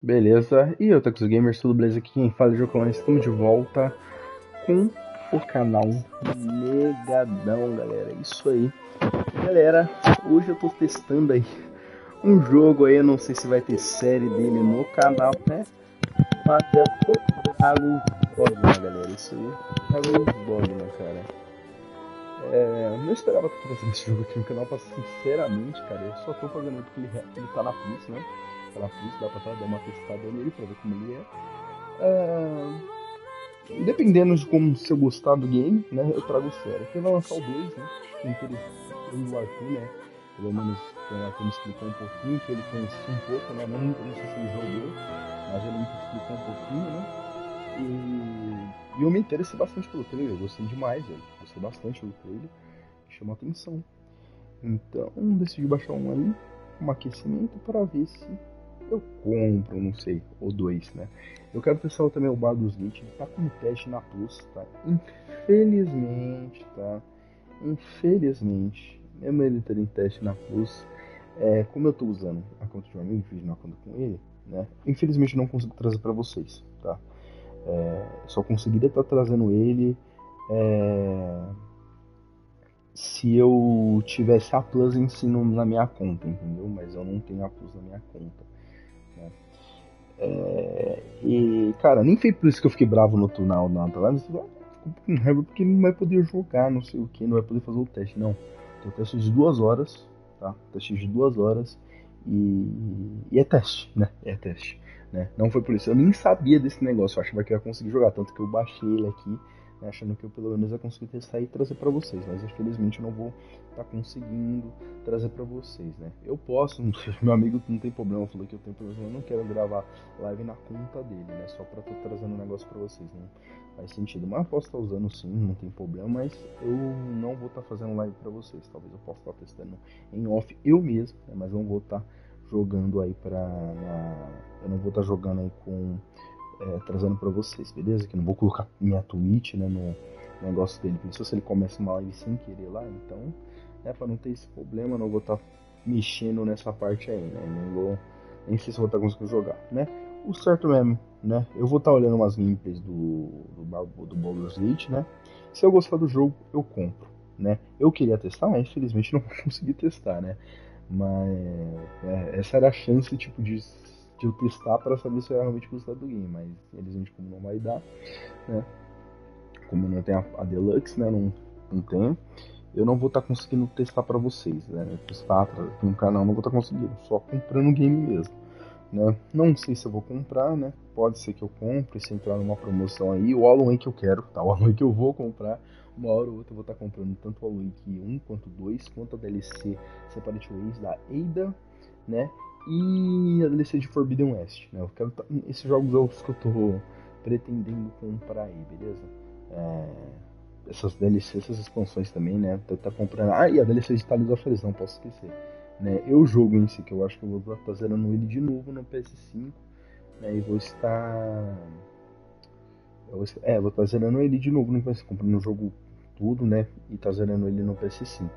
Beleza? E eu, Tacos Gamers, tudo beleza? Aqui quem fala é Jocolão, estamos de volta com o canal Megadão, galera. Isso aí. Galera, hoje eu tô testando aí um jogo aí, eu não sei se vai ter série dele no canal, né? Mas é o Dragon Dogma, galera. Isso aí, Dragon Dogma, cara. É, não esperava que tivesse esse jogo aqui no canal, pra sinceramente, cara, eu só tô pagando porque ele, ele tá na Plus, né? Plus, dá pra dar uma testada nele pra ver como ele é. é. Dependendo de como se eu gostar do game, né, eu trago sério. Quem vai lançar o 2, né? Interessante o Arthur, né? Pelo menos o Arthur me explicou um pouquinho, que ele conhecia um pouco, né? Não, não sei se ele jogou, mas ele me explicou um pouquinho, né? E, e eu me interessei bastante pelo trailer, eu gostei demais, velho. Gostei bastante do trailer, chamou atenção. Então, decidi baixar um aí, um aquecimento, para ver se eu compro, não sei, ou dois, né? Eu quero testar também o Baldur's Gate, ele tá com teste na Plus, tá? Infelizmente, tá? Infelizmente, mesmo ele ter em teste na Plus, é, como eu tô usando a conta de um amigo, fiz uma conta com ele, né? Infelizmente não consigo trazer para vocês, tá? É, só conseguiria estar tá trazendo ele é, se eu tivesse a Plus em si na minha conta, entendeu? Mas eu não tenho a Plus na minha conta. É, e, cara, nem foi por isso que eu fiquei bravo no túnel nada lá, mas fico com raiva porque não vai poder jogar, não sei o que, não vai poder fazer o teste, não. Tem teste de duas horas, tá? Teste de duas horas e, e é teste, né? É teste. Né? Não foi por isso. Eu nem sabia desse negócio. Eu achava que eu ia conseguir jogar. Tanto que eu baixei ele aqui, né, achando que eu pelo menos ia conseguir testar e trazer para vocês. Mas infelizmente eu não vou estar tá conseguindo trazer para vocês. Né? Eu posso, meu amigo não tem problema, falou que eu tenho problema. Eu não quero gravar live na conta dele, né? Só para estar trazendo um negócio para vocês. Não faz sentido. Mas posso estar tá usando sim, não tem problema. Mas eu não vou estar tá fazendo live para vocês. Talvez eu possa estar tá testando em off eu mesmo, né? mas não vou estar. Tá jogando aí pra. Na... Eu não vou estar tá jogando aí com. É, trazendo para vocês, beleza? Que não vou colocar minha Twitch né, no negócio dele. Pensou se ele começa uma live sem querer lá, então, é para não ter esse problema, não vou estar tá mexendo nessa parte aí, né? Não vou, nem sei se vou estar tá conseguindo jogar, né? O certo mesmo, né? Eu vou estar tá olhando umas gameplays do, do, do Baldur's Gate, né? Se eu gostar do jogo, eu compro, né? Eu queria testar, mas infelizmente não vou conseguir testar, né? Mas é, essa era a chance tipo, de, de eu testar para saber se eu realmente gostar do game. Mas infelizmente como não vai dar, né? Como não tem a, a Deluxe, né? Não, não tem. Eu não vou estar tá conseguindo testar para vocês, né? Testar no canal não vou estar tá conseguindo, só comprando o game mesmo. Né? Não sei se eu vou comprar, né? Pode ser que eu compre se entrar numa promoção aí. O Alan que eu quero, tá? O Alan que eu vou comprar uma hora ou outra eu vou estar comprando tanto o Alan 1 quanto 2, quanto a DLC Separate Ways da Ada, né? E a DLC de Forbidden West, né? Eu quero esses jogos que eu tô pretendendo comprar aí, beleza? É, essas DLCs, essas expansões também, né? Tá, tá comprando. Ah, e a DLC de Tales of Ares, não posso esquecer. Né? Eu jogo em si, que eu acho que eu vou estar zerando ele de novo no PS5, né? E vou estar. Vou, é, vou estar zerando ele de novo no PS5, comprando o jogo tudo, né? E tá zerando ele no PS5.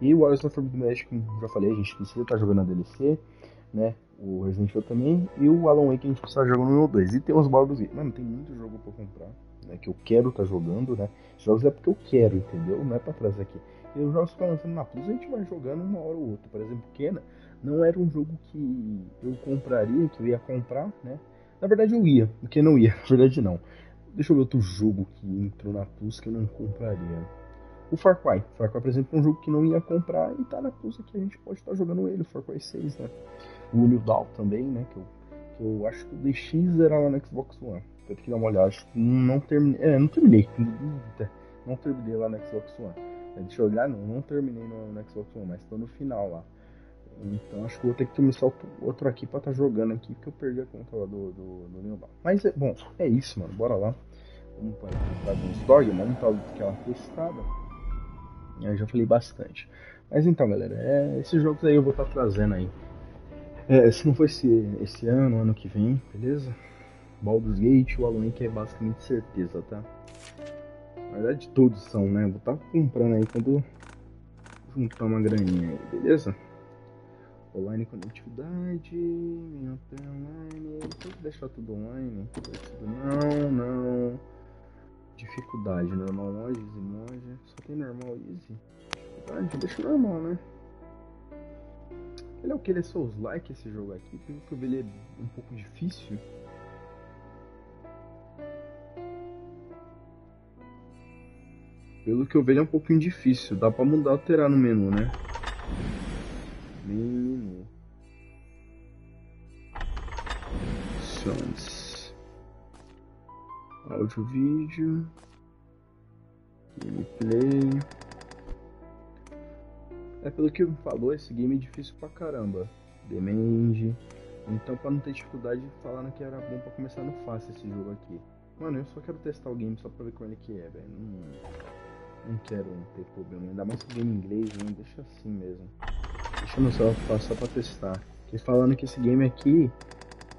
E o of Forbidden West, como já falei, a gente precisa estar tá jogando a DLC, né? O Resident Evil também. E o Alan Wake a gente precisa jogando no 2. E tem os Baldur's Gate. Mano, tem muito jogo pra comprar, né? Que eu quero estar tá jogando, né? Jogos é porque eu quero, entendeu? Não é pra trazer aqui. E os jogos que estão lançando na Plus a gente vai jogando uma hora ou outra. Por exemplo, Kena não era um jogo que eu compraria, que eu ia comprar, né? Na verdade eu ia, porque não ia, na verdade não. Deixa eu ver outro jogo que entrou na Plus que eu não compraria. O Far Cry. Far Cry, por exemplo, é um jogo que não ia comprar e tá na Plus aqui. A gente pode estar tá jogando ele, o Far Cry 6, né? O New Dawn também, né? Que eu, que eu acho que o DX era lá no Xbox One. Tem que dar uma olhada. Acho que não terminei. É, não terminei. Não terminei lá no Xbox One. É, deixa eu olhar, não, não terminei no, no Xbox One, mas tô no final lá. Então acho que vou ter que começar outro aqui pra estar tá jogando aqui, porque eu perdi a conta lá do, do, do. Mas é bom, é isso, mano. Bora lá. Vamos para Dragon's Dogma, vamos dar aquela testada. Eu já falei bastante. Mas então, galera, é, esses jogos aí eu vou estar tá trazendo aí. É, se não for esse, esse ano, ano que vem, beleza? Baldur's Gate, o Alan que é basicamente certeza, tá? Na verdade, todos são, né? Vou estar tá comprando aí quando juntar uma graninha aí, beleza? Online conectividade, minha online, tem que deixar tudo online? Não, não. Dificuldade, normal easy monge. Só tem normal easy. Dificuldade, deixa normal, né? Ele é o que? Ele é Souls like esse jogo aqui. Pelo que eu vi, ele é um pouco difícil. Pelo que eu vejo é um pouquinho difícil. Dá pra mudar, alterar no menu, né? Menu. Sons. Áudio, vídeo. Gameplay. É pelo que me falou, esse game é difícil pra caramba. Demand. Então pra não ter dificuldade, falaram que era bom pra começar no fácil esse jogo aqui. Mano, eu só quero testar o game só pra ver como ele que é, velho. Não, não quero ter problema. Ainda mais que game em inglês, né? Deixa assim mesmo. Deixa no só, só pra testar. Porque falando que esse game aqui,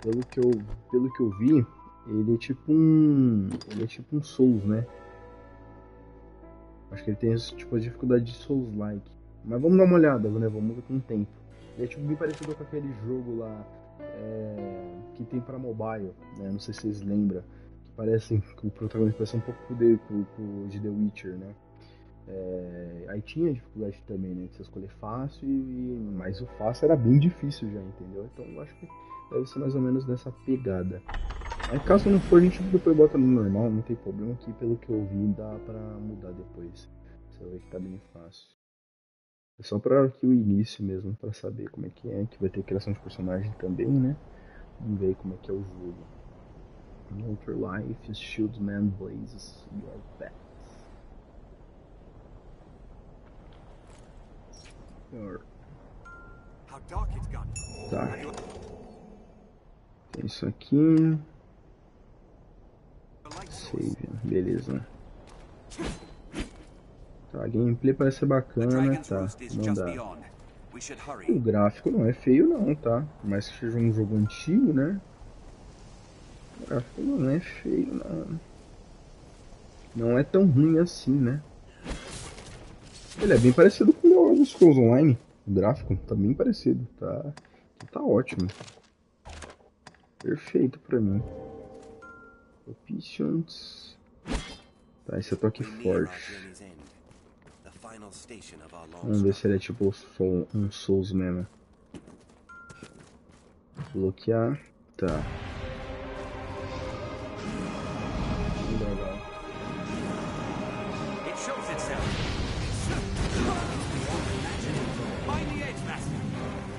pelo que eu, pelo que eu vi, ele é tipo um. Ele é tipo um Souls, né? Acho que ele tem tipo a dificuldade de Souls like. Mas vamos dar uma olhada, né? Vamos com o tempo. Ele é tipo bem parecido com aquele jogo lá é, que tem para mobile, né? Não sei se vocês lembram. Que parece que o protagonista parece um pouco de, com, com, de The Witcher, né? É, aí tinha dificuldade também, né? De você escolher fácil, e, mas o fácil era bem difícil já, entendeu? Então eu acho que deve ser mais ou menos nessa pegada. Aí caso não for, a gente depois bota no normal, não tem problema que pelo que eu vi dá pra mudar depois. Você vai ver que tá bem fácil. É só para aqui o início mesmo, para saber como é que é, que vai ter criação de personagem também, né? Vamos ver como é que é o jogo. Outer Life, Shieldman Blazes Your Pets. Tá. Tem isso aqui. Save, beleza. Tá, gameplay parece ser bacana, tá, não dá. O gráfico não é feio não, tá? Mas que seja um jogo antigo, né? O gráfico não é feio não. Não é tão ruim assim, né? Ele é bem parecido com o Elder Scrolls Online. O gráfico tá bem parecido, tá? Tá ótimo. Perfeito pra mim. Options. Tá, esse é toque forte. Vamos ver se ele é tipo um Souls mesmo. Bloquear. Tá. Legal.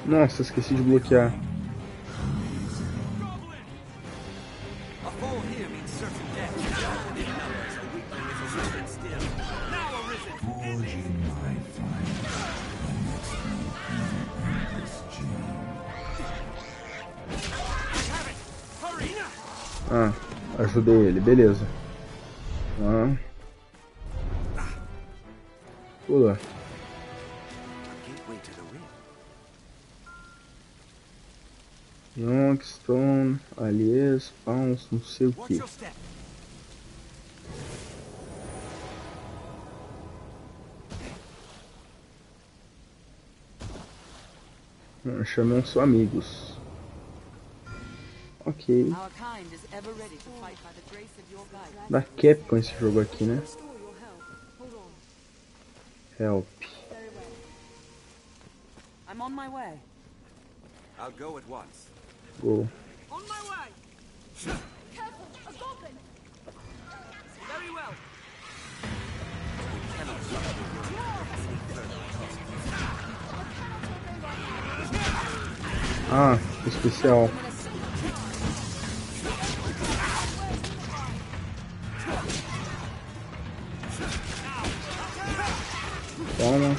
Nossa, esqueci de bloquear. Ajudei ele, beleza. Ah. Pula. Youngstone, aliás, Pounce, não sei o que. Chamam os amigos. Ok. Da Capcom esse jogo aqui, né? Help. I'm on my way. I'll go at once. Go. On my way. Careful, a goblin. Very well. Ah, especial. Toma.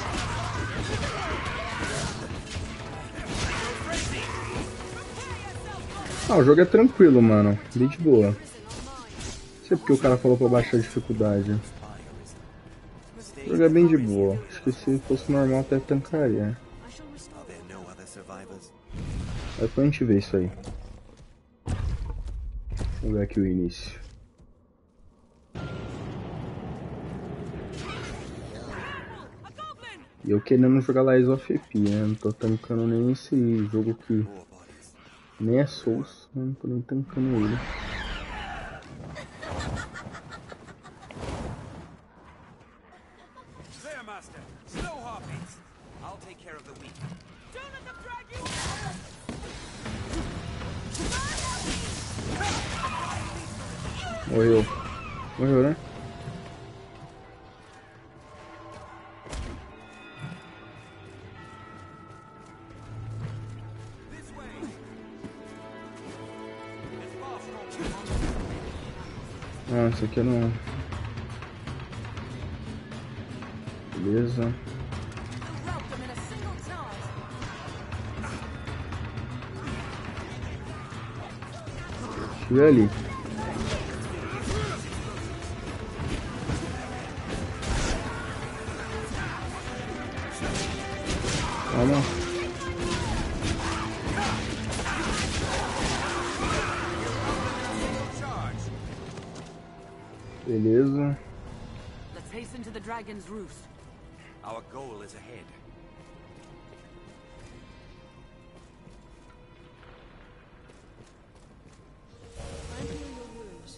Ah, o jogo é tranquilo, mano. Bem de boa. Não sei porque o cara falou pra baixar a dificuldade. O jogo é bem de boa. Acho que se fosse normal até tancaria. Depois a gente vê isso aí. Vamos ver aqui o início. E eu querendo jogar Lies of P, né? Não tô tancando nem esse jogo que nem é Souls, né? não tô nem tancando ele.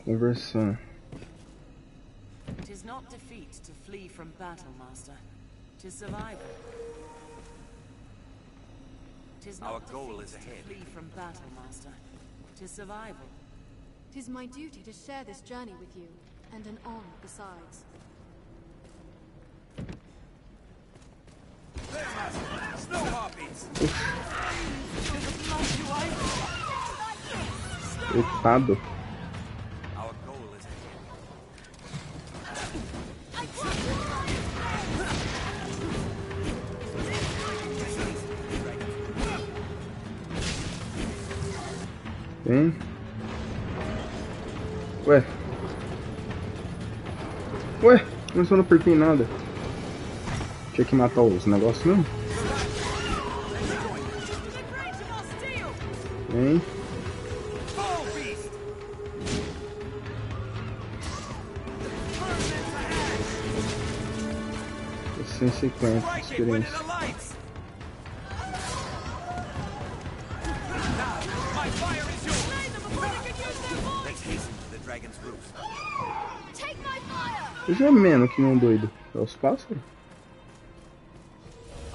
Conversando. Tis not defeat to flee from battle, master. Tis survival. Tis not Our goal defeat is to ahead. flee from battle, master. Tis survival. Tis my duty to share this journey with you, and an honor besides. Snow harpies! Eitado. Mas eu não apertei nada. Tinha que matar os negócios mesmo? Vem. It when it experiência. Menos que um doido. É os pássaros?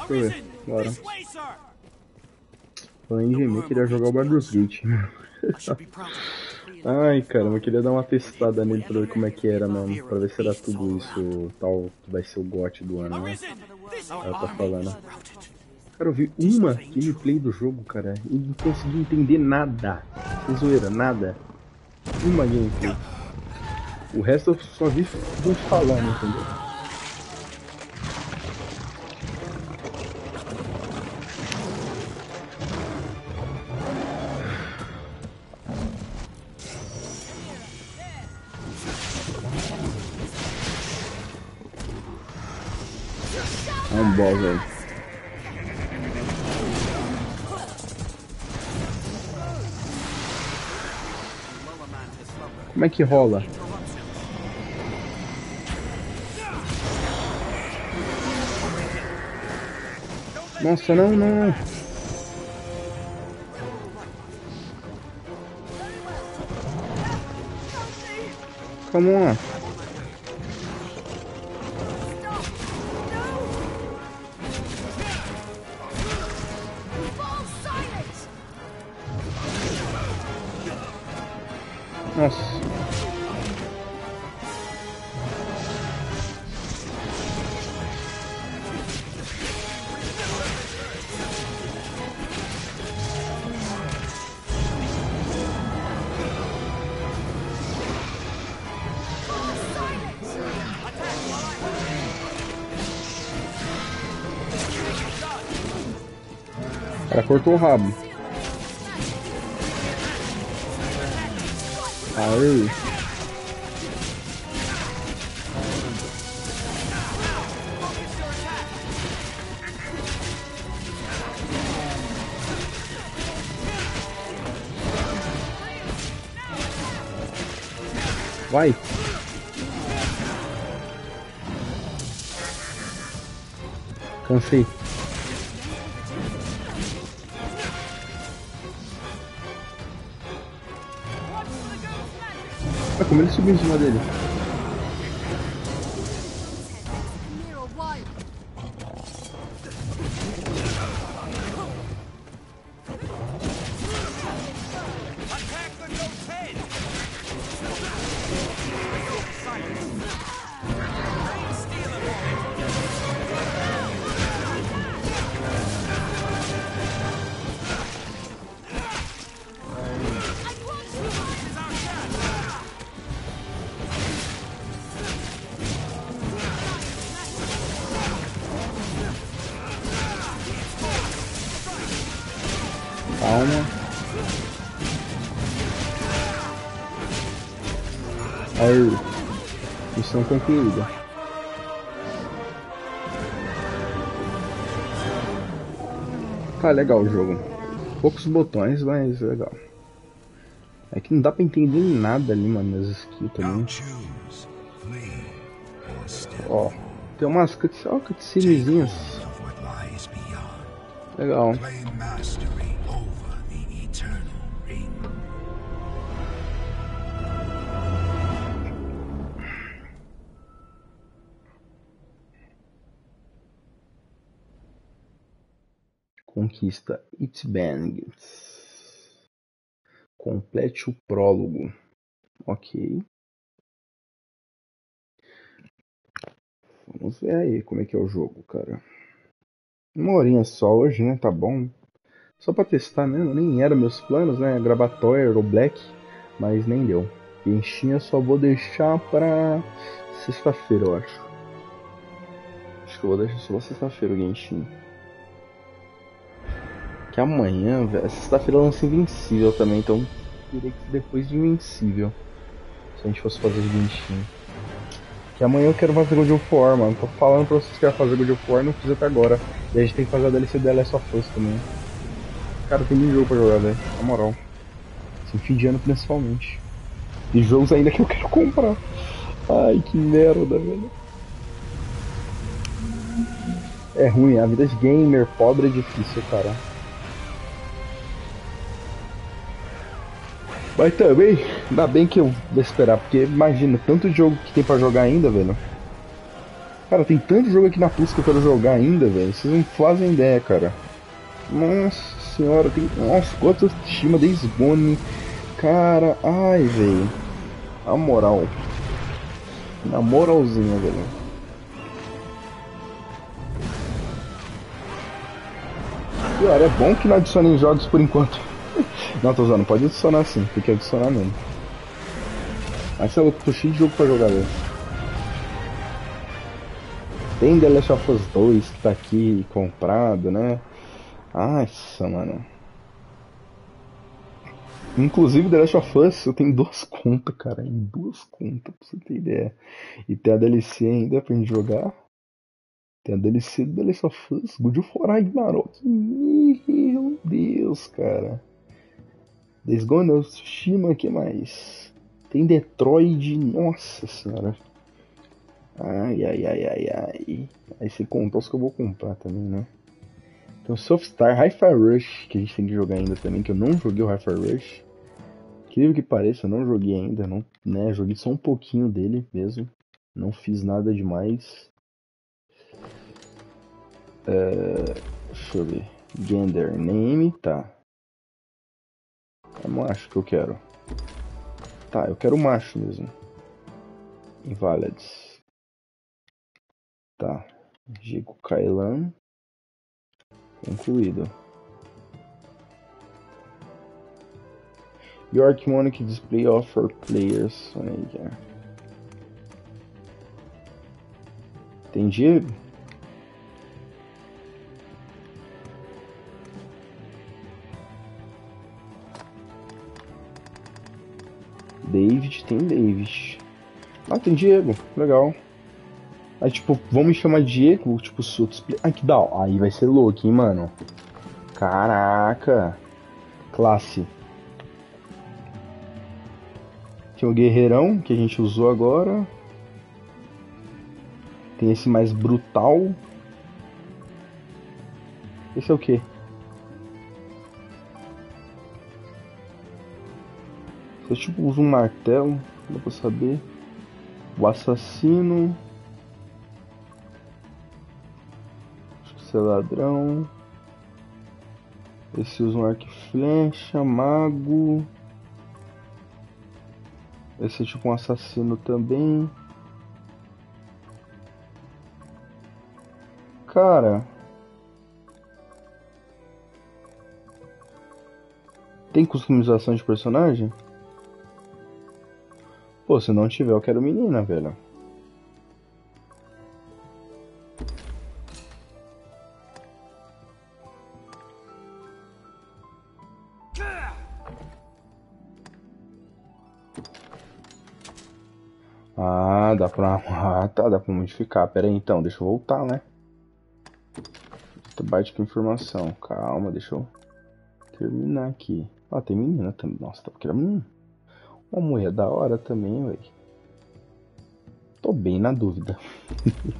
Deixa eu ver. Bora. Falando em gemer, queria jogar o Baldur's Gate. Ai, caramba, eu queria dar uma testada nele pra ver como é que era mesmo. Pra ver se era tudo isso tal que vai ser o GOT do ano, né? Ela tá falando. Cara, eu vi uma gameplay do jogo, cara, e não consegui entender nada. Sem zoeira, nada. Uma gameplay. O resto eu só vi gente falando, entendeu? É um boss, velho. Como é que rola? Nossa, não, não. Come on. Cortou o rabo. Aí. Ele subiu em cima dele? Tá legal o jogo. Poucos botões, mas legal. É que não dá pra entender nada ali, mano, nas skills também. Ó, tem umas cutscenes, ó, cutscenezinhas. Legal. Bang. Complete o prólogo. Ok. Vamos ver aí como é que é o jogo, cara. Uma horinha só hoje, né? Tá bom. Só pra testar mesmo. Nem era meus planos, né? Gravar Toyer ou Black. Mas nem deu. Genshin só vou deixar pra sexta-feira, eu acho. Acho que eu vou deixar só sexta-feira o Genshin. Que amanhã, velho. Sexta-feira lança Invencível também, então teria que depois de Invencível. Se a gente fosse fazer Genshin. Que amanhã eu quero fazer God of War, mano. Tô falando pra vocês que eu quero fazer God of War, não fiz até agora. E a gente tem que fazer a DLC da Last of Us também. Cara, tem muito jogo pra jogar, velho. Na moral. Assim, fim de ano principalmente. E jogos ainda que eu quero comprar. Ai, que merda, velho. É ruim, a vida de gamer pobre é difícil, cara. Mas também, ainda bem que eu vou esperar, porque imagina, tanto jogo que tem pra jogar ainda, velho. Cara, tem tanto jogo aqui na Plus que eu quero jogar ainda, velho. Vocês não fazem ideia, cara. Nossa senhora, tem. Nossa, quanto estima Days Gone. Cara, ai, velho. A moral. Na moralzinha, velho. Pior, é bom que não adicionem jogos por enquanto. Não, tô usando, pode adicionar sim, tem que adicionar mesmo. Mas lá, tô cheio de jogo pra jogar, velho. Tem The Last of Us 2 que tá aqui comprado, né? Nossa, mano. Inclusive, The Last of Us, eu tenho duas contas, cara. Em duas contas, pra você ter ideia. E tem a DLC ainda pra gente jogar. Tem a DLC do The Last of Us, God of Ragnarok. Meu Deus, cara. Days Gone, o Tsushima, que mais? Tem Detroit, nossa senhora. Ai, ai, ai, ai, ai. Aí você contou os que eu vou comprar também, né? Tem o Softstar Hi-Fi Rush, que a gente tem que jogar ainda também, que eu não joguei o Hi-Fi Rush. Incrível que pareça, eu não joguei ainda, não, né? Joguei só um pouquinho dele mesmo. Não fiz nada demais. É, deixa eu ver. Gender Name, tá. É macho que eu quero. Tá, eu quero macho mesmo. Invalids. Tá. Jigo Kailan. Concluído. York Monarch Display Offer Players. Aí, cara. David, tem David. Ah, tem Diego, legal. Aí, tipo, vamos chamar Diego, tipo, se outros... Ah, que da Aí vai ser louco, hein, mano. Caraca. Classe. Tem o Guerreirão, que a gente usou agora. Tem esse mais brutal. Esse é o quê? Você tipo usa um martelo, dá pra saber. O assassino. Acho que esse é ladrão. Esse usa um arco e flecha, mago. Esse é tipo um assassino também. Cara. Tem customização de personagem? Pô, se não tiver, eu quero menina, velho. Ah, dá pra. Ah, tá, dá pra modificar. Pera aí então, deixa eu voltar, né? Byte com informação. Calma, deixa eu terminar aqui. Ah, tem menina também. Nossa, tá querendo menina. Uma mulher da hora também, velho. Tô bem na dúvida.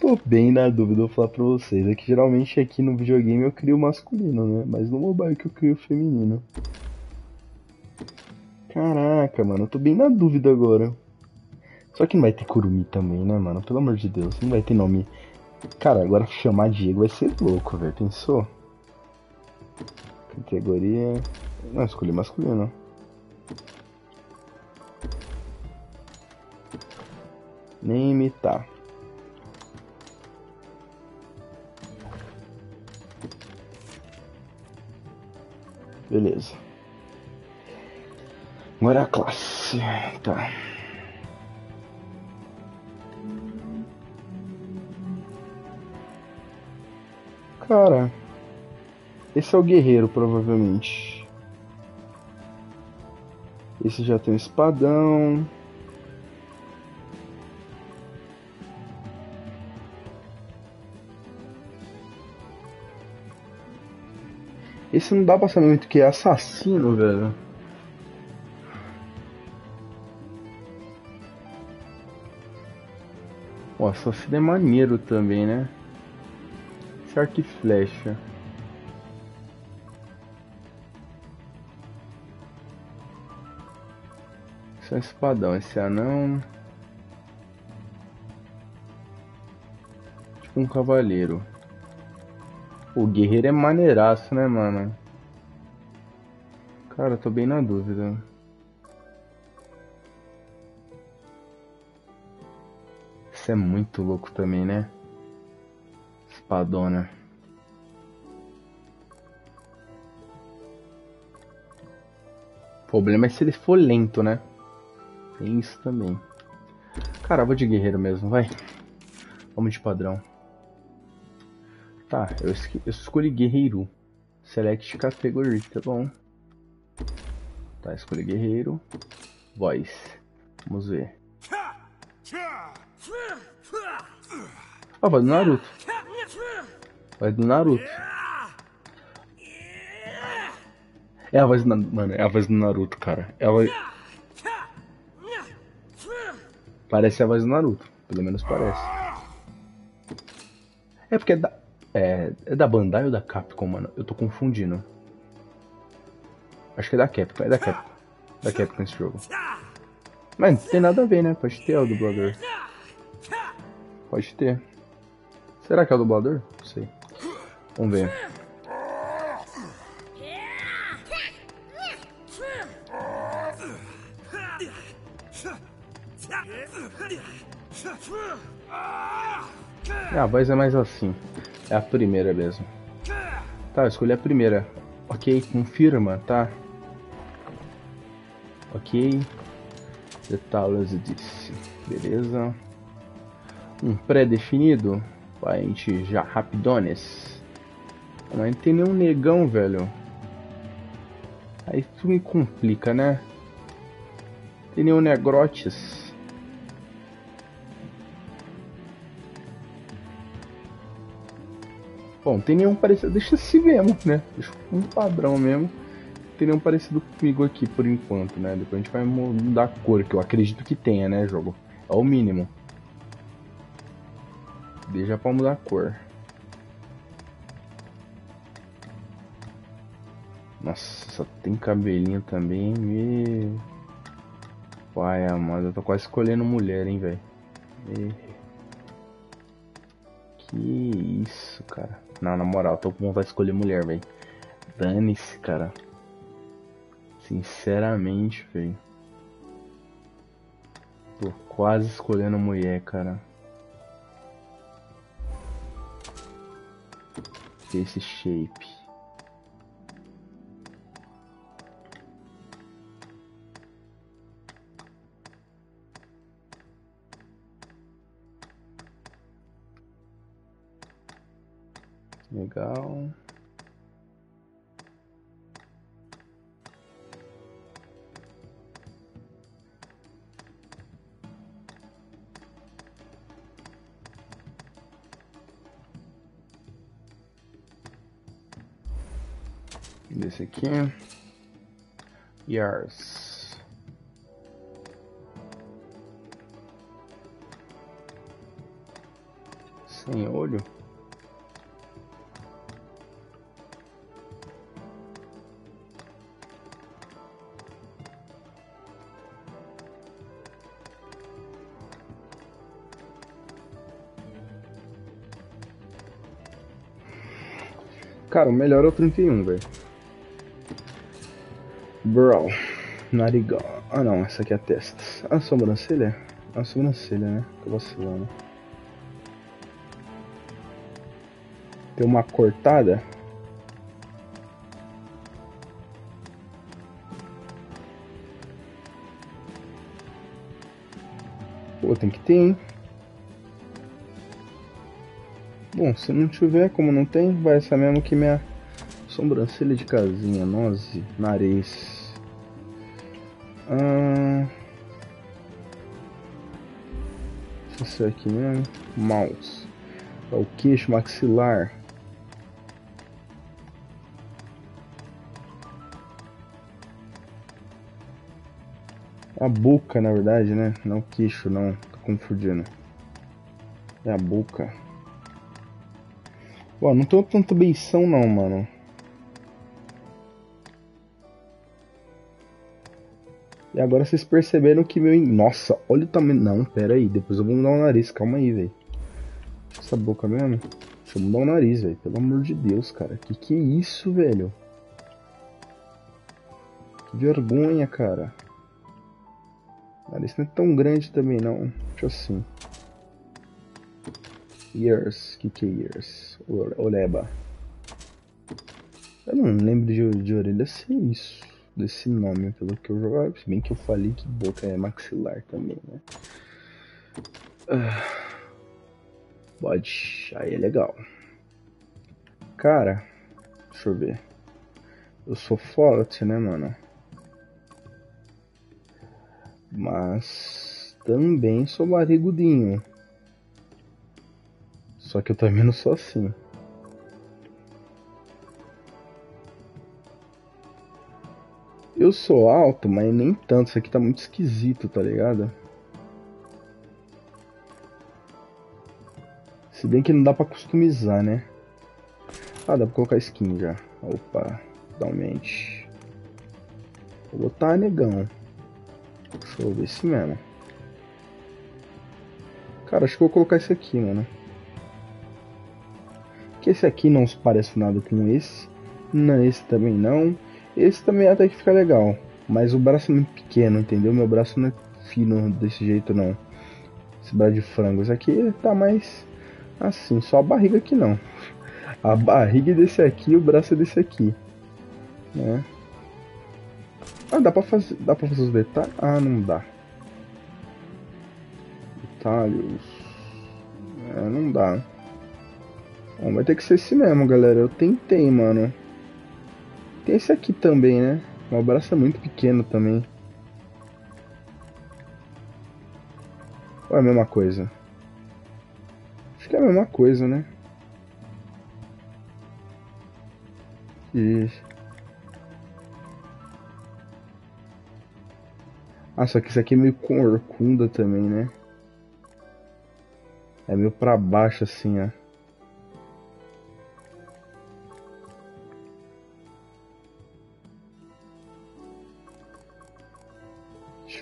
Tô bem na dúvida, vou falar pra vocês. É que geralmente aqui no videogame eu crio masculino, né? Mas no mobile que eu crio feminino. Caraca, mano, eu tô bem na dúvida agora. Só que não vai ter Kurumi também, né, mano? Pelo amor de Deus, não vai ter nome. Cara, agora chamar Diego vai ser louco, velho. Pensou? Categoria. Não, escolhi masculino. Nem imitar. Beleza. Agora é a classe. Tá. Cara, esse é o guerreiro, provavelmente. Esse já tem um espadão. Esse não dá pra saber muito que é assassino, velho. O assassino é maneiro também, né? Esse arco e flecha. Um espadão, esse anão. Tipo um cavaleiro. O guerreiro é maneiraço, né, mano? Cara, tô bem na dúvida. Isso é muito louco também, né? Espadona. O problema é se ele for lento, né? Tem isso também. Cara, vou de guerreiro mesmo, vai. Vamos de padrão. Tá, eu, eu escolhi guerreiro. Select category, tá bom. Tá, escolhi guerreiro. Voice. Vamos ver. Ah, vai do Naruto. Vai do Naruto. É a voz do Mano, é a voz do Naruto, cara. É a voz... Parece a voz do Naruto. Pelo menos parece. É porque é da... É, é da Bandai ou da Capcom, mano? Eu tô confundindo. Acho que é da Capcom. É da Capcom. Da Capcom esse jogo. Mas não tem nada a ver, né? Pode ter o dublador. Pode ter. Será que é o dublador? Não sei. Vamos ver. a voz é mais assim. É a primeira mesmo. Tá, eu escolhi a primeira. Ok, confirma, tá? Ok. Detalhes disse. Beleza. Um pré-definido. Vai, a gente já rapidones. Não, não tem nenhum negão, velho. Aí tu me complica, né? Tem nenhum negrotes. Bom, tem nenhum parecido. Deixa se mesmo, né? Deixa um padrão mesmo. Nenhum parecido comigo aqui por enquanto, né? Depois a gente vai mudar a cor, que eu acredito que tenha, né, jogo? É o mínimo. Deixa pra mudar a cor. Nossa, só tem cabelinho também. Me... Pai amado, eu tô quase escolhendo mulher, hein, velho. Que isso, cara. Não, na moral, tô com vontade de escolher mulher, velho. Dane-se, cara. Sinceramente, velho. Tô quase escolhendo mulher, cara. Esse shape. Legal. Desse aqui. Yars. Sem olho. Cara, o melhor é o 31, velho. Bro. Narigão. Ah não, essa aqui é a testa. A sobrancelha? A sobrancelha, né? Tô vacilando. Tem uma cortada. Pô, tem que ter, hein? Bom, se não tiver, como não tem, vai essa mesmo que minha sobrancelha de casinha, nose, nariz. Ah, isso aqui mesmo, mouse. É o queixo maxilar. A boca, na verdade, né? Não o queixo, não. Tô confundindo. É a boca. Pô, não tô tanta benção não, mano. E agora vocês perceberam que meu... Nossa, olha o tamanho... Não, pera aí. Depois eu vou mudar o nariz. Calma aí, velho. Essa boca mesmo. Deixa eu mudar o nariz, velho. Pelo amor de Deus, cara. Que que é isso, velho? Que vergonha, cara. O nariz não é tão grande também, não. Deixa assim. Years. Que que é years? Oleba. Eu não lembro de, de orelha ser isso. Desse nome, pelo que eu jogava. Se bem que eu falei que boca é maxilar também, né? Pode. Aí é legal. Cara, deixa eu ver. Eu sou forte, né, mano? Mas também sou barrigudinho. Só que eu também não sou assim. Eu sou alto, mas nem tanto. Isso aqui tá muito esquisito, tá ligado? Se bem que não dá pra customizar, né? Ah, dá pra colocar skin já. Opa, totalmente. Vou botar negão. Deixa eu ver se mesmo. Cara, acho que vou colocar esse aqui, mano que esse aqui não se parece nada com esse. Não, esse também não. Esse também até que fica legal. Mas o braço é muito pequeno, entendeu? Meu braço não é fino desse jeito não. Esse braço de frango. Esse aqui tá mais assim, só a barriga aqui não. A barriga desse aqui e o braço desse aqui. Né? Ah, dá pra fazer. Dá pra fazer os detalhes? Ah, não dá. Detalhes. É, não dá. Bom, vai ter que ser esse mesmo, galera. Eu tentei, mano. Tem esse aqui também, né? O braço é muito pequeno também. Ou é a mesma coisa? Acho que é a mesma coisa, né? Isso. Ah, só que isso aqui é meio corcunda também, né? É meio pra baixo assim, ó.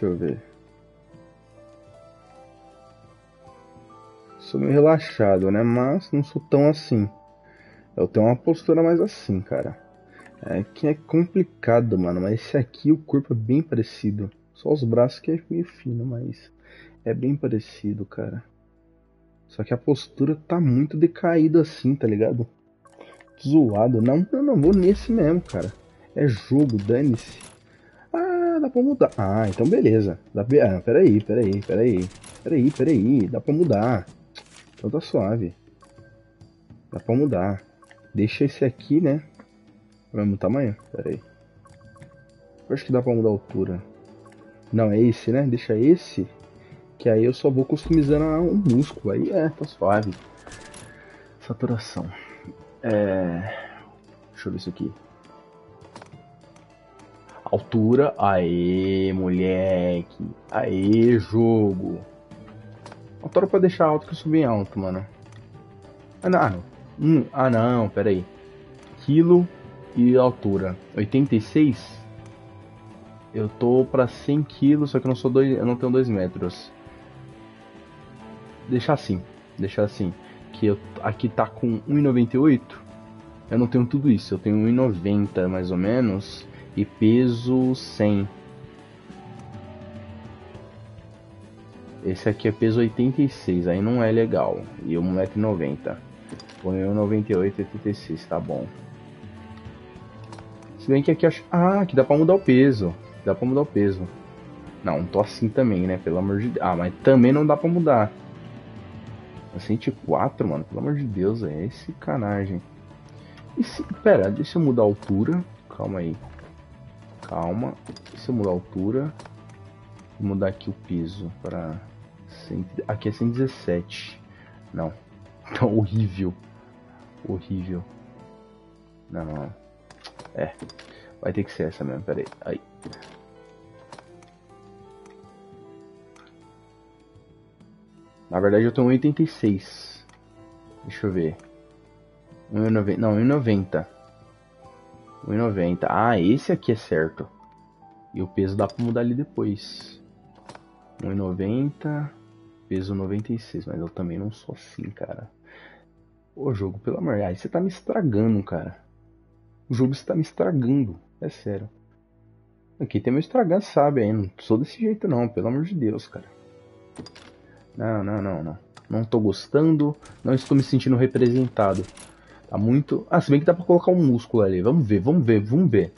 Deixa eu ver. Sou meio relaxado, né? Mas não sou tão assim. Eu tenho uma postura mais assim, cara. É que é complicado, mano. Mas esse aqui, o corpo é bem parecido. Só os braços que é meio fino, mas é bem parecido, cara. Só que a postura tá muito decaída assim, tá ligado? Zoado. Não, não, não, vou nesse mesmo, cara. É jogo, dane-se. Pra mudar. Ah, então beleza. Dá... Ah, peraí, peraí, peraí. Peraí, peraí. Dá pra mudar. Então tá suave. Dá pra mudar. Deixa esse aqui, né? Mesmo tamanho? Peraí. Eu acho que dá pra mudar a altura. Não, é esse, né? Deixa esse. Que aí eu só vou customizando um músculo. Aí é, tá suave. Saturação. É. Deixa eu ver isso aqui. Altura. Aê, moleque. Aê, jogo. Altura pra deixar alto que eu subi alto, mano. Ah, não. Hum, ah, não, pera aí. Quilo e altura. 86? Eu tô pra 100 quilos, só que eu não, sou dois, eu não tenho 2 metros deixar assim, deixar assim, que eu, aqui tá com 1,98. Eu não tenho tudo isso, eu tenho 1,90 mais ou menos e peso 100. Esse aqui é peso 86, aí não é legal. E 1,90m. Põe 1,98 e 86, tá bom. Se bem que aqui acho. Ah, que dá pra mudar o peso. Dá pra mudar o peso. Não, tô assim também, né? Pelo amor de Deus. Ah, mas também não dá pra mudar. 104, mano, pelo amor de Deus, é esse canagem. E se, pera, deixa eu mudar a altura. Calma aí. Calma. Deixa eu mudar a altura. Vou mudar aqui o piso para. Aqui é 117. Não. Tá horrível. Horrível. Não. É. Vai ter que ser essa mesmo, pera aí. aí. Na verdade eu tenho 1,86. Deixa eu ver. 1,90. Não, 1,90. 1,90. Ah, esse aqui é certo. E o peso dá pra mudar ali depois. 1,90. Peso 96. Mas eu também não sou assim, cara. Ô jogo, pelo amor de Deus. Você tá me estragando, cara. O jogo está me estragando. É sério. Aqui tem meu estragando, sabe? Aí. Não sou desse jeito não, pelo amor de Deus, cara. Não, não, não, não. Não tô gostando, não estou me sentindo representado. Tá muito. Ah, se bem que dá pra colocar um músculo ali. Vamos ver, vamos ver, vamos ver.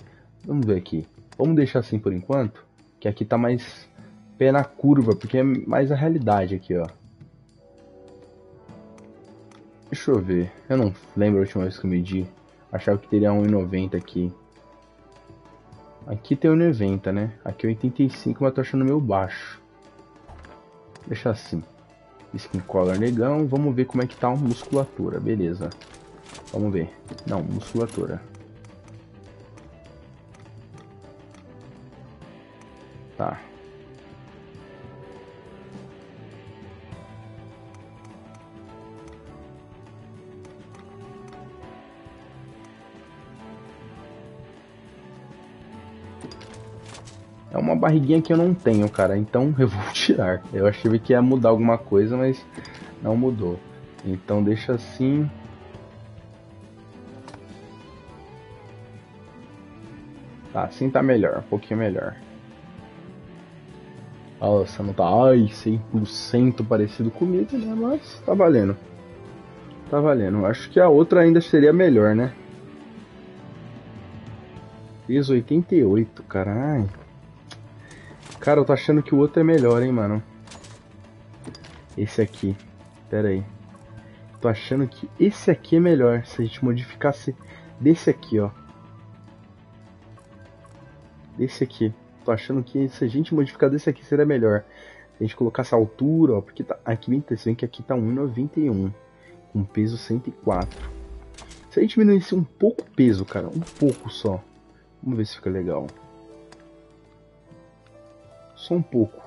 Vamos ver aqui. Vamos deixar assim por enquanto. Que aqui tá mais pé na curva, porque é mais a realidade aqui, ó. Deixa eu ver. Eu não lembro a última vez que eu medi. Achava que teria 1,90 aqui. Aqui tem 1,90, né? Aqui é 85, mas tô achando meio baixo. Deixa assim. Skin Color negão. Vamos ver como é que tá a musculatura. Beleza. Vamos ver. Não, musculatura. Tá. É uma barriguinha que eu não tenho, cara. Então eu vou tirar. Eu achei que ia mudar alguma coisa, mas não mudou. Então deixa assim. Tá, assim tá melhor, um pouquinho melhor. Nossa, não tá ai, 100% parecido comigo, né? Mas tá valendo. Tá valendo. Acho que a outra ainda seria melhor, né? Peso 88, caralho. Cara, eu tô achando que o outro é melhor, hein, mano. Esse aqui. Pera aí. Tô achando que esse aqui é melhor. Se a gente modificasse desse aqui, ó. Desse aqui. Tô achando que se a gente modificar desse aqui seria melhor. A gente colocasse a altura, ó. Porque tá, aqui me interessa que aqui tá 1,91. Com peso 104. Se a gente diminuísse um pouco o peso, cara. Um pouco só. Vamos ver se fica legal. Só um pouco.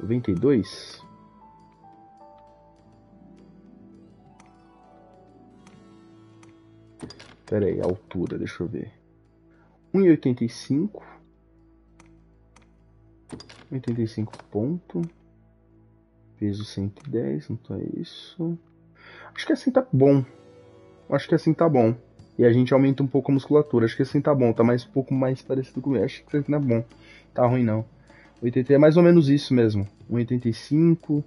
92. Pera aí, altura, deixa eu ver. 1,85. 85 ponto. Peso 110, então é isso. Acho que assim tá bom. Acho que assim tá bom. E a gente aumenta um pouco a musculatura. Acho que assim tá bom. Tá mais um pouco mais parecido com Acho que assim tá bom. Tá ruim não. 83 é mais ou menos isso mesmo. 1,85,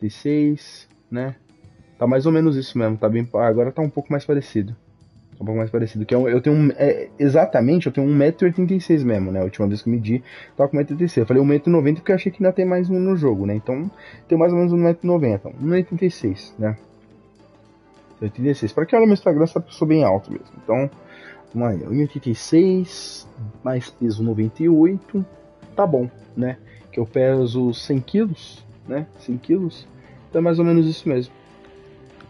86, né? Tá mais ou menos isso mesmo. Tá bem. Agora tá um pouco mais parecido. Um pouco mais parecido. Que eu, eu tenho um, é, exatamente, eu tenho 1,86m mesmo, né? A última vez que eu medi, tava com 1,86m. Eu falei 1,90m porque eu achei que ainda tem mais um no jogo, né? Então, tem mais ou menos 1,90m. 1,86m, né? 86. Para quem olha meu Instagram, sabe que eu sou bem alto mesmo. Então, vamos aí. 1,86 mais peso 98. Tá bom, né? Que eu peso 100 quilos, né? 100 quilos. Então é mais ou menos isso mesmo.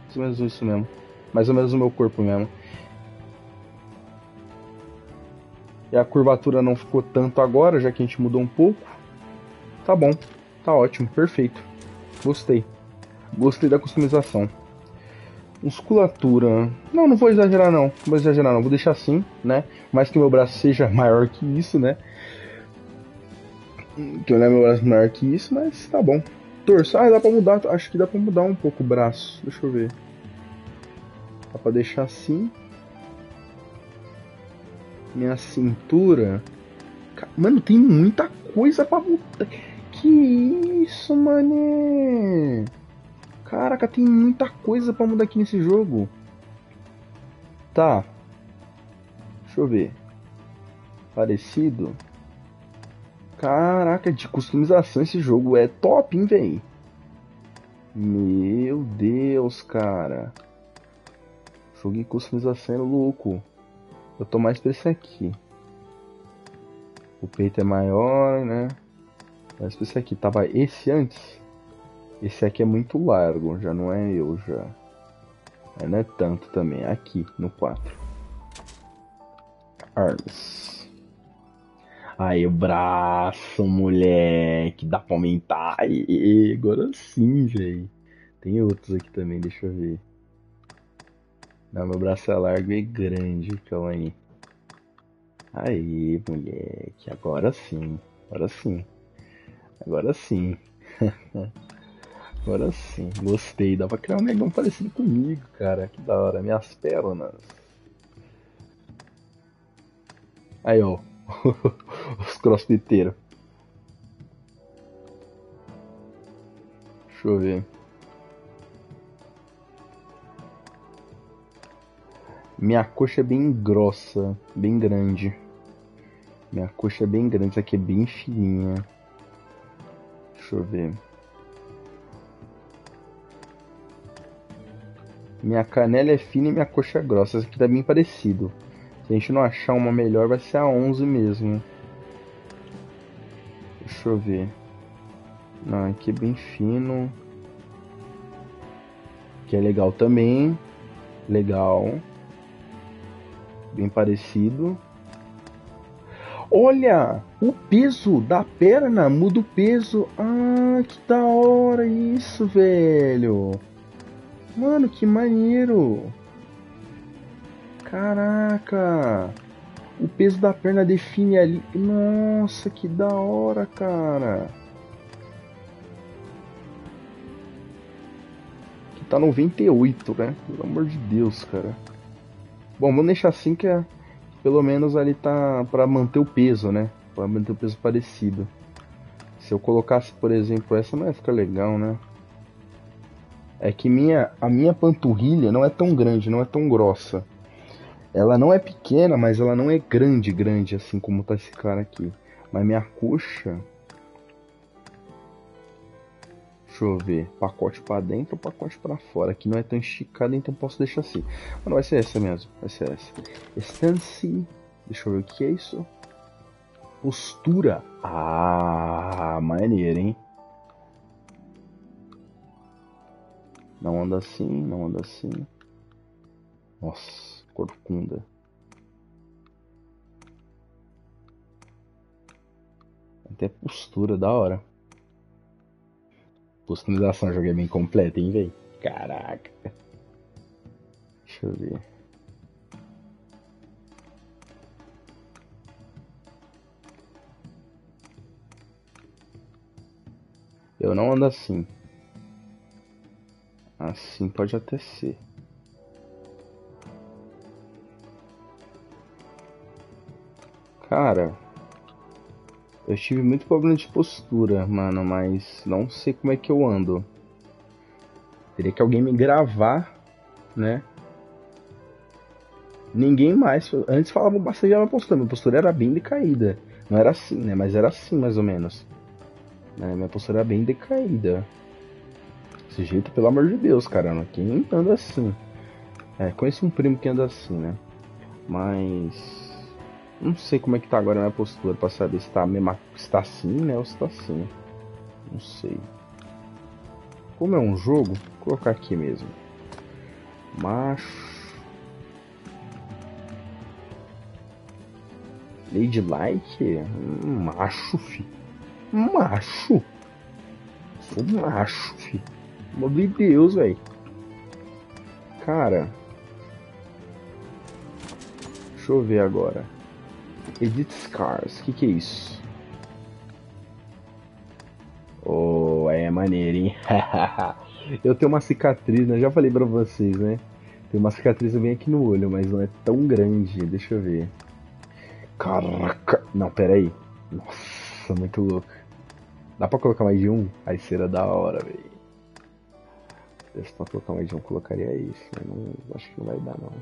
Mais ou menos isso mesmo. Mais ou menos o meu corpo mesmo. A curvatura não ficou tanto agora, já que a gente mudou um pouco. Tá bom. Tá ótimo. Perfeito. Gostei. Gostei da customização. Musculatura. Não, não vou exagerar não. Não vou exagerar não. Vou deixar assim, né? Mais que meu braço seja maior que isso, né? Que eu é meu braço maior que isso, mas tá bom. Torso. Ah, dá pra mudar. Acho que dá pra mudar um pouco o braço. Deixa eu ver. Dá pra deixar assim. Minha cintura. Mano, tem muita coisa pra mudar. Que isso, mané? Caraca, tem muita coisa pra mudar aqui nesse jogo. Tá. Deixa eu ver. Parecido. Caraca, de customização esse jogo é top, hein, véi? Meu Deus, cara. Jogo de customização é louco. Eu tô mais pra esse aqui. O peito é maior, né? Mais pra esse aqui. Tava esse antes? Esse aqui é muito largo, já não é eu já. É, não é tanto também, é aqui no 4. Arms. Aí o braço, moleque, dá pra aumentar. Aí, agora sim, velho. Tem outros aqui também, deixa eu ver. Não, meu braço é largo e grande, calma aí. Aí, moleque, agora sim. Agora sim. Agora sim. Agora sim, gostei. Dá pra criar um negão parecido comigo, cara. Que da hora. Minhas pernas. Aí, ó. Os crossfiteiros. Deixa eu ver. Minha coxa é bem grossa, bem grande. Minha coxa é bem grande, essa aqui é bem fininha. Deixa eu ver. Minha canela é fina e minha coxa é grossa. Essa aqui tá bem parecido. Se a gente não achar uma melhor, vai ser a 11 mesmo. Deixa eu ver. Não, aqui é bem fino. Que é legal também. Legal. Bem parecido. Olha! O peso da perna muda o peso. Ah, que da hora isso, velho. Mano, que maneiro! Caraca! O peso da perna define ali. Nossa, que da hora, cara! Que tá 98, né? Pelo amor de Deus, cara. Bom, vamos deixar assim que é, pelo menos ali tá para manter o peso, né? Para manter o peso parecido. Se eu colocasse, por exemplo, essa não ia ficar legal, né? é que minha, a minha panturrilha não é tão grande, não é tão grossa. Ela não é pequena, mas ela não é grande, grande, assim como tá esse cara aqui. Mas minha coxa. Deixa eu ver. Pacote para dentro ou pacote para fora. Aqui não é tão esticado, então posso deixar assim. Mas vai ser essa mesmo. Vai ser essa. Stance. Deixa eu ver o que é isso. Postura. Ah, maneiro, hein? Não anda assim, não anda assim. Nossa, corcunda. Até postura da hora. Customização joguei bem completa, hein, véi? Caraca. Deixa eu ver. Eu não ando assim. Assim pode até ser. Cara, eu tive muito problema de postura, mano, mas não sei como é que eu ando. Teria que alguém me gravar, né? Ninguém mais. Antes falava bastante da minha postura. Minha postura era bem decaída. Não era assim, né? Mas era assim, mais ou menos. Né? Minha postura era bem decaída. Esse jeito, pelo amor de Deus, caramba. Quem anda assim? É, conheço um primo que anda assim, né? Mas. Não sei como é que tá agora a minha postura pra saber se tá, se tá assim, né? Ou se tá assim. Não sei. Como é um jogo, vou colocar aqui mesmo. Macho. Ladylike? Um macho, fi. Macho. Sou macho, fi. Meu de Deus, velho. Cara. Deixa eu ver agora. Edit Scars. O que, que é isso? Oh, é maneiro, hein? eu tenho uma cicatriz, né? Já falei pra vocês, né? Tem uma cicatriz bem aqui no olho, mas não é tão grande. Deixa eu ver. Caraca! Não, pera aí. Nossa, muito louco. Dá pra colocar mais de um? Aí será da hora, velho. Se pra colocar mais de um, colocaria isso. Não, acho que não vai dar, não.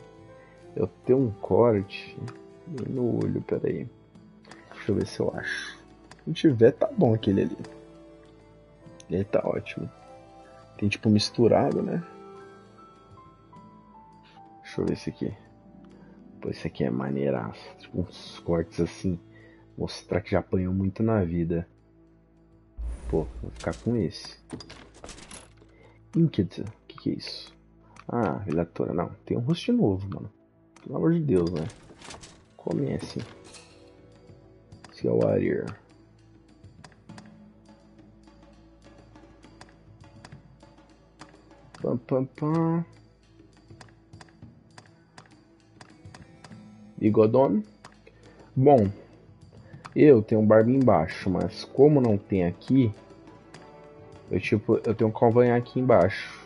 Eu tenho um corte no olho, pera aí. Deixa eu ver se eu acho. Se tiver, tá bom aquele ali. Ele tá ótimo. Tem tipo misturado, né? Deixa eu ver esse aqui. Pô, esse aqui é maneiraço. Tipo, uns cortes assim. Mostrar que já apanhou muito na vida. Pô, vou ficar com esse. Inked. O que, que é isso? Ah, relatora. Não, tem um rosto novo, mano. Pelo amor de Deus, né? Comece. Seu Warrior. Pam, pam, pam. bigodon. Bom, eu tenho um barba embaixo, mas como não tem aqui, eu tipo, eu tenho um cavanhaque embaixo.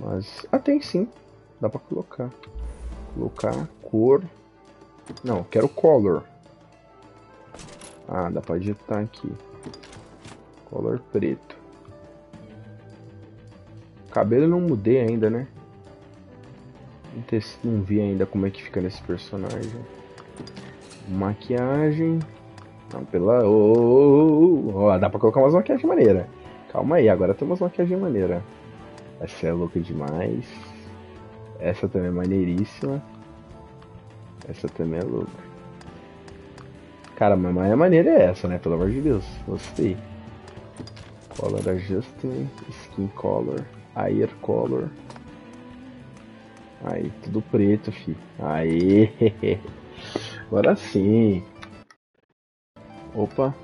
Mas, ah, tem sim. Dá pra colocar. Colocar cor. Não, quero color. Ah, dá pra digitar aqui. Color preto. Cabelo eu não mudei ainda, né? Não vi ainda como é que fica nesse personagem. Maquiagem. Não, pela. Oh, oh, oh, oh. dá pra colocar umas maquiagens maneira. Calma aí, agora tem umas maquiagens. Essa é louca demais. Essa também é maneiríssima. Essa também é louca. Cara, mas mais maneira é essa, né? Pelo amor de Deus. Gostei. Color Adjustment, Skin Color, Air Color. Aí, tudo preto, fi. Aí. Agora sim. Opa.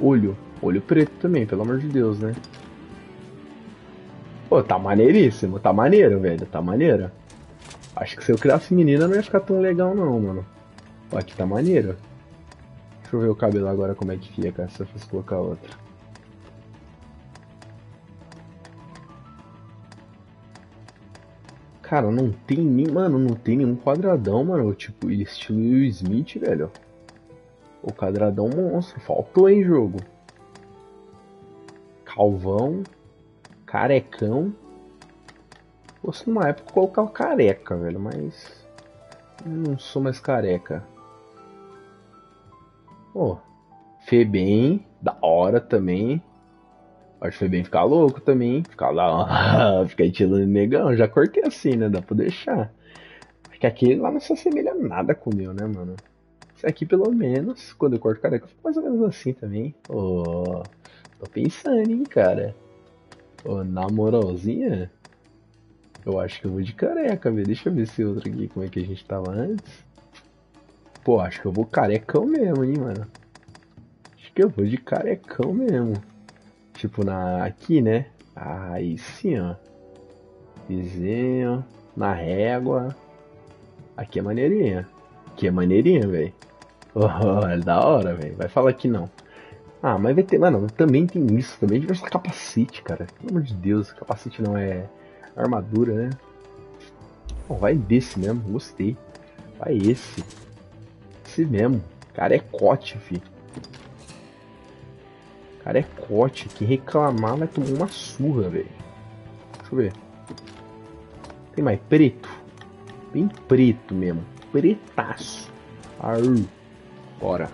Olho. Olho preto também, pelo amor de Deus, né? Pô, tá maneiríssimo. Tá maneiro, velho. Tá maneiro. Acho que se eu criasse menina não ia ficar tão legal não, mano. Ó, aqui tá maneiro. Deixa eu ver o cabelo agora como é que fica, se eu fosse colocar outra. Cara, não tem nem. Mano, não tem nenhum quadradão, mano. Tipo, estilo Will Smith, velho. O quadradão monstro. Faltou em jogo. Calvão. Carecão. Fosse numa época colocar o careca, velho, mas. Não sou mais careca. Pô, oh, Febem, da hora também. Acho que foi bem ficar louco também. Ficar lá, ficar tirando negão. Já cortei assim, né? Dá pra deixar. Porque aquele lá não se assemelha nada com o meu, né, mano? Esse aqui, pelo menos, quando eu corto careca, eu fico mais ou menos assim também. Ô, oh, tô pensando, hein, cara. Ô, oh, na moralzinha, eu acho que eu vou de careca, velho. Deixa eu ver esse outro aqui, como é que a gente tava antes. Pô, acho que eu vou carecão mesmo, hein, mano. Acho que eu vou de carecão mesmo. Tipo na aqui, né? Aí sim, ó. Vizinho, na régua. Aqui é maneirinha. Aqui é maneirinha, velho. Oh, é da hora, velho. Vai falar que não. Ah, mas vai ter. Mano, também tem isso. Também devia ser capacete, cara. Pelo amor de Deus, capacete não é armadura, né? Vai desse mesmo, gostei. Vai esse. Esse mesmo. Cara é cote, fi. Cara é cote. Que reclamar vai tomar uma surra, velho. Deixa eu ver. Tem mais preto. Bem preto mesmo. Pretaço. Arr. Bora.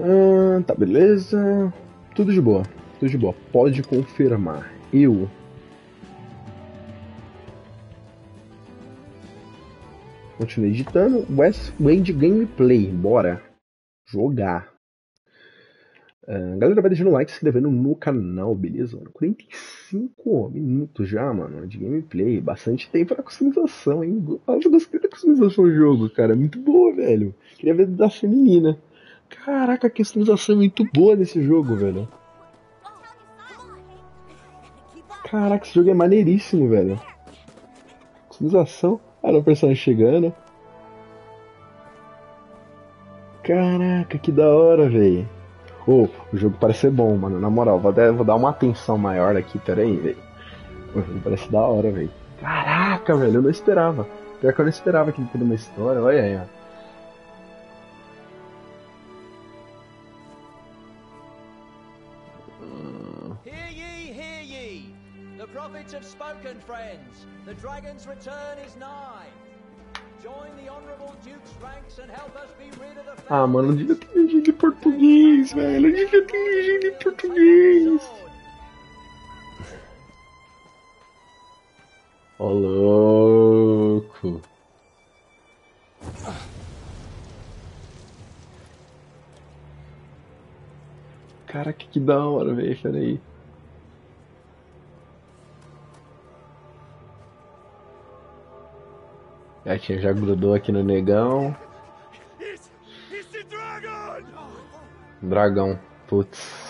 Ah, tá, beleza. Tudo de boa. Tudo de boa. Pode confirmar. Eu. Continuei editando. Westwind Gameplay. Bora. Jogar. Uh, galera, vai deixando o like, se inscrevendo no canal, beleza? Mano? 45 minutos já, mano, de gameplay. Bastante tempo pra customização, hein? Eu gostei da customização do jogo, cara. Muito boa, velho. Queria ver da feminina. Caraca, a customização é muito boa desse jogo, velho. Caraca, esse jogo é maneiríssimo, velho. Customização. Olha o personagem chegando. Caraca, que da hora, velho. Oh, o jogo parece ser bom, mano. Na moral, vou dar, vou dar uma atenção maior aqui, pera aí, velho. Parece da hora, velho. Caraca, velho, eu não esperava. Pior que eu não esperava que ele teria uma história, olha aí, ó. Spoken, friends. The dragon's return is nigh. And Ah, mano, não devia ter legenda em português, velho. Não devia ter legenda em português. Ô, louco. Caraca, que da hora, velho. Pera aí. Gatinha já grudou aqui no negão. Dragão. Putz.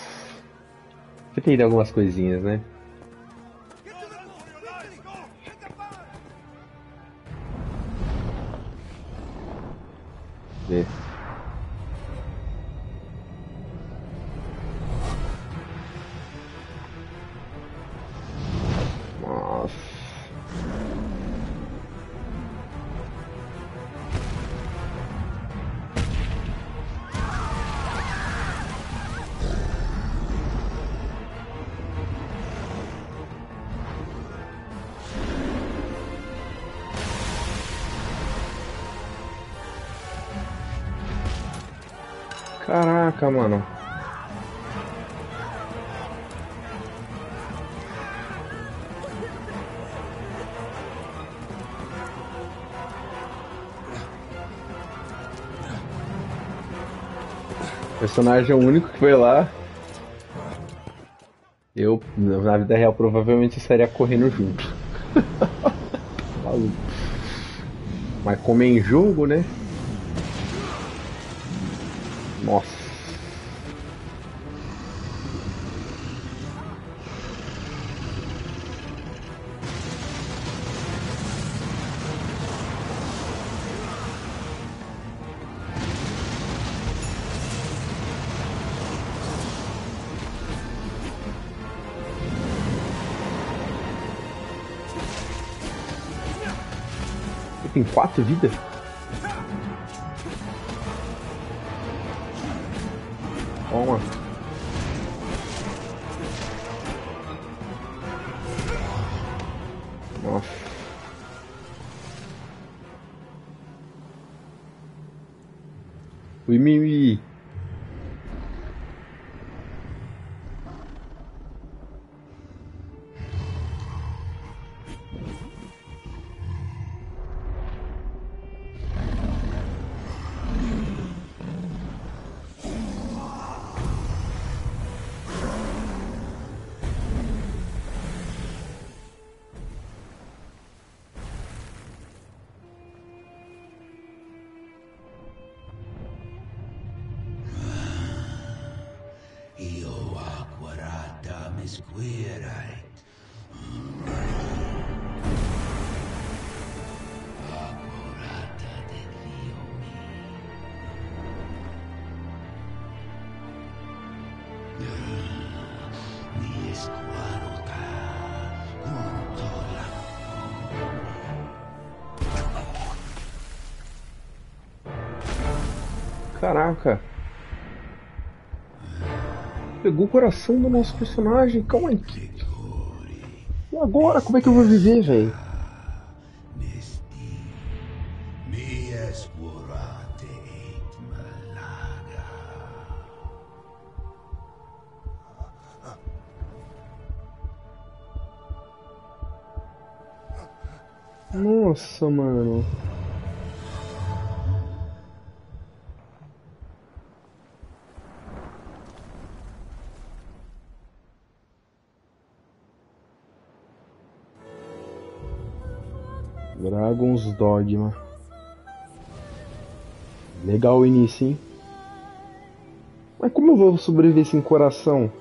Você tem algumas coisinhas, né? Get Caraca, mano. Personagem é o único que foi lá. Eu, na vida real, provavelmente estaria correndo junto. Maluco. Mas como é em jogo, né? Tem quatro vidas? Caraca. Pegou o coração do nosso personagem. Calma aí. E agora? Como é que eu vou viver, velho? Nossa, mano. Dragon's Dogma. Legal o início, hein? Mas como eu vou sobreviver sem coração?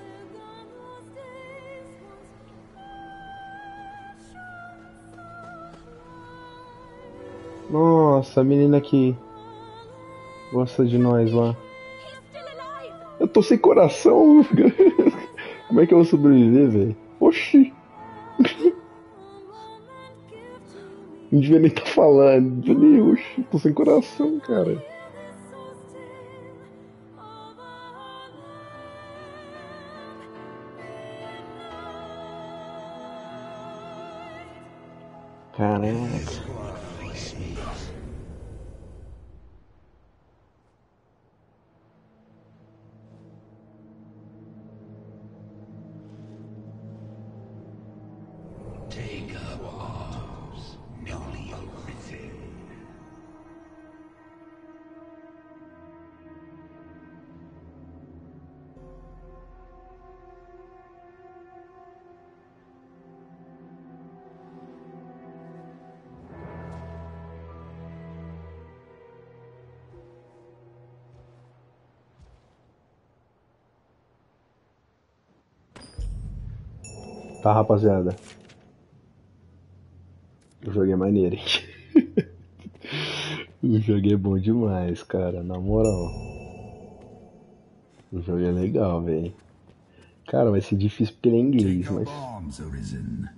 Nossa, a menina que gosta de nós lá. Eu tô sem coração. Como é que eu vou sobreviver, velho? Oxi. Não devia nem estar falando. Não devia nem, oxi, tô sem coração, cara. Caraca. Tá, rapaziada. O jogo é maneiro, hein? o jogo é bom demais, cara, na moral. O jogo é legal, velho. Cara, vai ser difícil porque ele é inglês, mas. up arms, Arisen.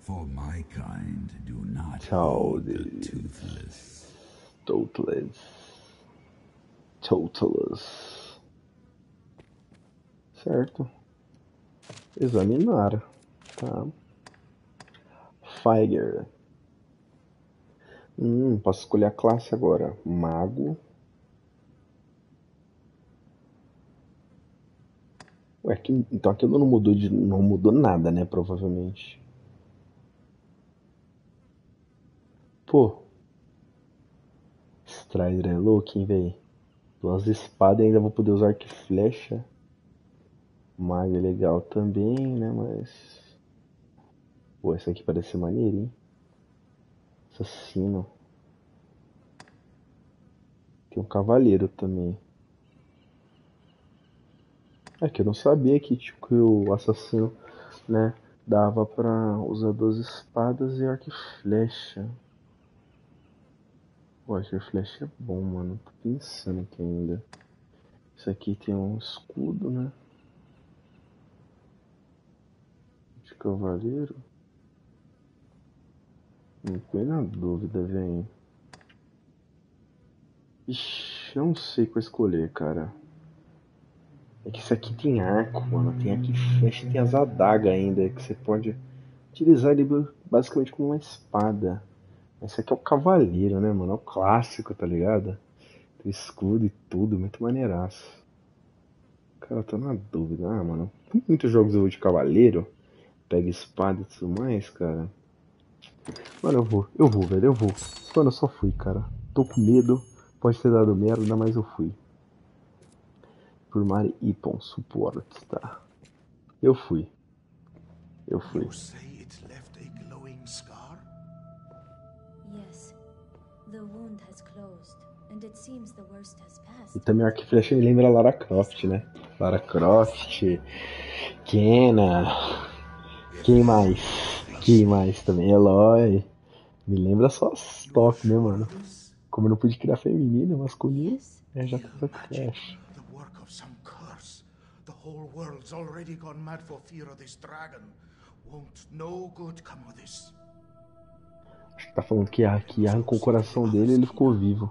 For my kind do not Tchau, Deus. toothless. Totalers. Certo. Examinar. Tá. Fire. Hum, posso escolher a classe agora. Mago. Ué, aqui- então aquilo não mudou de, não mudou nada, né? Provavelmente. Pô. Strider é louco, hein, véi? Duas espadas e ainda vou poder usar arco e flecha. Mago é legal também, né? Mas. Pô, essa aqui parece ser maneiro, hein? Assassino. Tem um cavaleiro também. É que eu não sabia que, tipo, que o assassino, né? Dava pra usar duas espadas e arco e flecha. Pô, arco e flecha é bom, mano. Tô pensando aqui ainda. Isso aqui tem um escudo, né? De cavaleiro. Não tô na dúvida, velho. Ixi, eu não sei qual escolher, cara. É que isso aqui tem arco, mano. Tem e flecha, tem as adagas ainda, que você pode utilizar ele basicamente como uma espada. Esse aqui é o cavaleiro, né, mano? É o clássico, tá ligado? Tem escudo e tudo, muito maneiraço. Cara, eu tô na dúvida. Ah, mano, tem muitos jogos eu vou de cavaleiro. Pega espada e tudo mais, cara. Mano, eu vou, eu vou, velho, eu vou. Mano, eu só fui, cara. Tô com medo. Pode ter dado merda, mas eu fui. Formar Ipon suporte, tá? Eu fui. Eu fui. You say it left a glowing scar? Yes. The wound has closed, and it seems the worst has E também o arco e flecha me lembra Lara Croft, né? Lara Croft, Kena. Quem mais? Quem mais também? Eloy. Me lembra só as top, né, mano? Como eu não pude criar feminino, masculino, é já. The curse. The whole world's already gone mad for fear of this dragon. Won't no good come of this? Acho que tá falando que, que arrancou o coração dele e ele ficou vivo.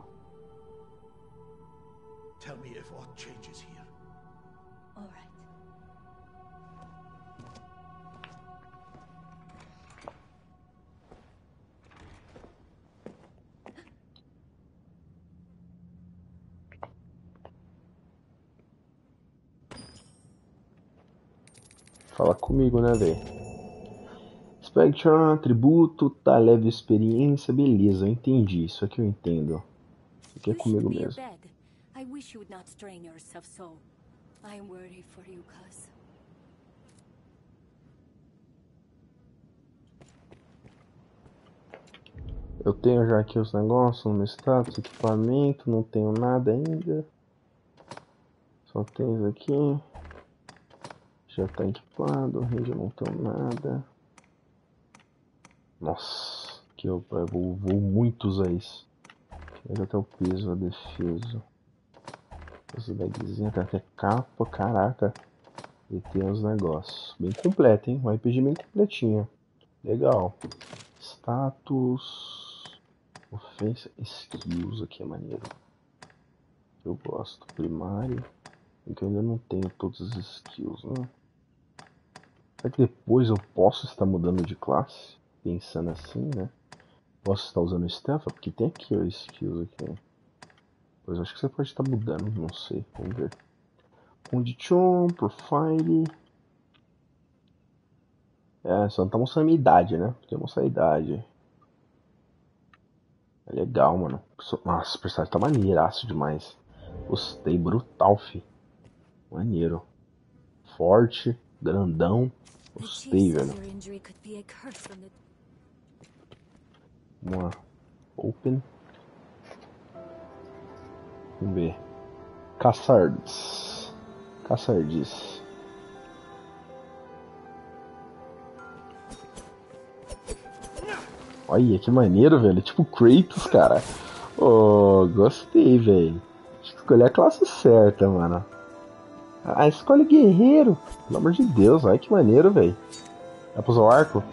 Fala comigo, né, velho? Spectre, atributo, tá leve experiência, beleza, eu entendi. Isso aqui eu entendo. Isso aqui é comigo mesmo. I wish you would not strain yourself so. I worry for you, cuz. Eu tenho já aqui os negócios no meu status, equipamento, não tenho nada ainda. Só tenho isso aqui. Já tá equipado, eu não tenho nada. Nossa, que eu, eu vou, vou muito usar isso. Até o peso, a defesa. Esse bagzinho tem até capa, caraca. E tem os negócios. Bem completo, hein? Um RPG bem completinho. Legal. Status. Ofensa. Skills aqui é maneiro. Eu gosto. Primário. É que eu ainda não tenho todos os skills, né? Será que depois eu posso estar mudando de classe? Pensando assim, né? Posso estar usando Stealth? Porque tem aqui os skills aqui. Pois acho que você pode estar mudando, não sei. Vamos ver. Condition, Profile. É, só não tá mostrando a minha idade, né? Que mostrar a idade. É legal, mano. Nossa, o personagem tá maneiraço demais. Gostei, brutal, fi. Maneiro. Forte, grandão. Gostei, velho. Vamos lá. Open. Vamos ver. Caçardes. Caçardes. Olha que maneiro, velho. Tipo Kratos, cara. Oh, gostei, velho. Acho que escolhi a classe certa, mano. Ah, escolhe guerreiro. Pelo amor de Deus, olha que maneiro, velho. Dá pra usar o arco?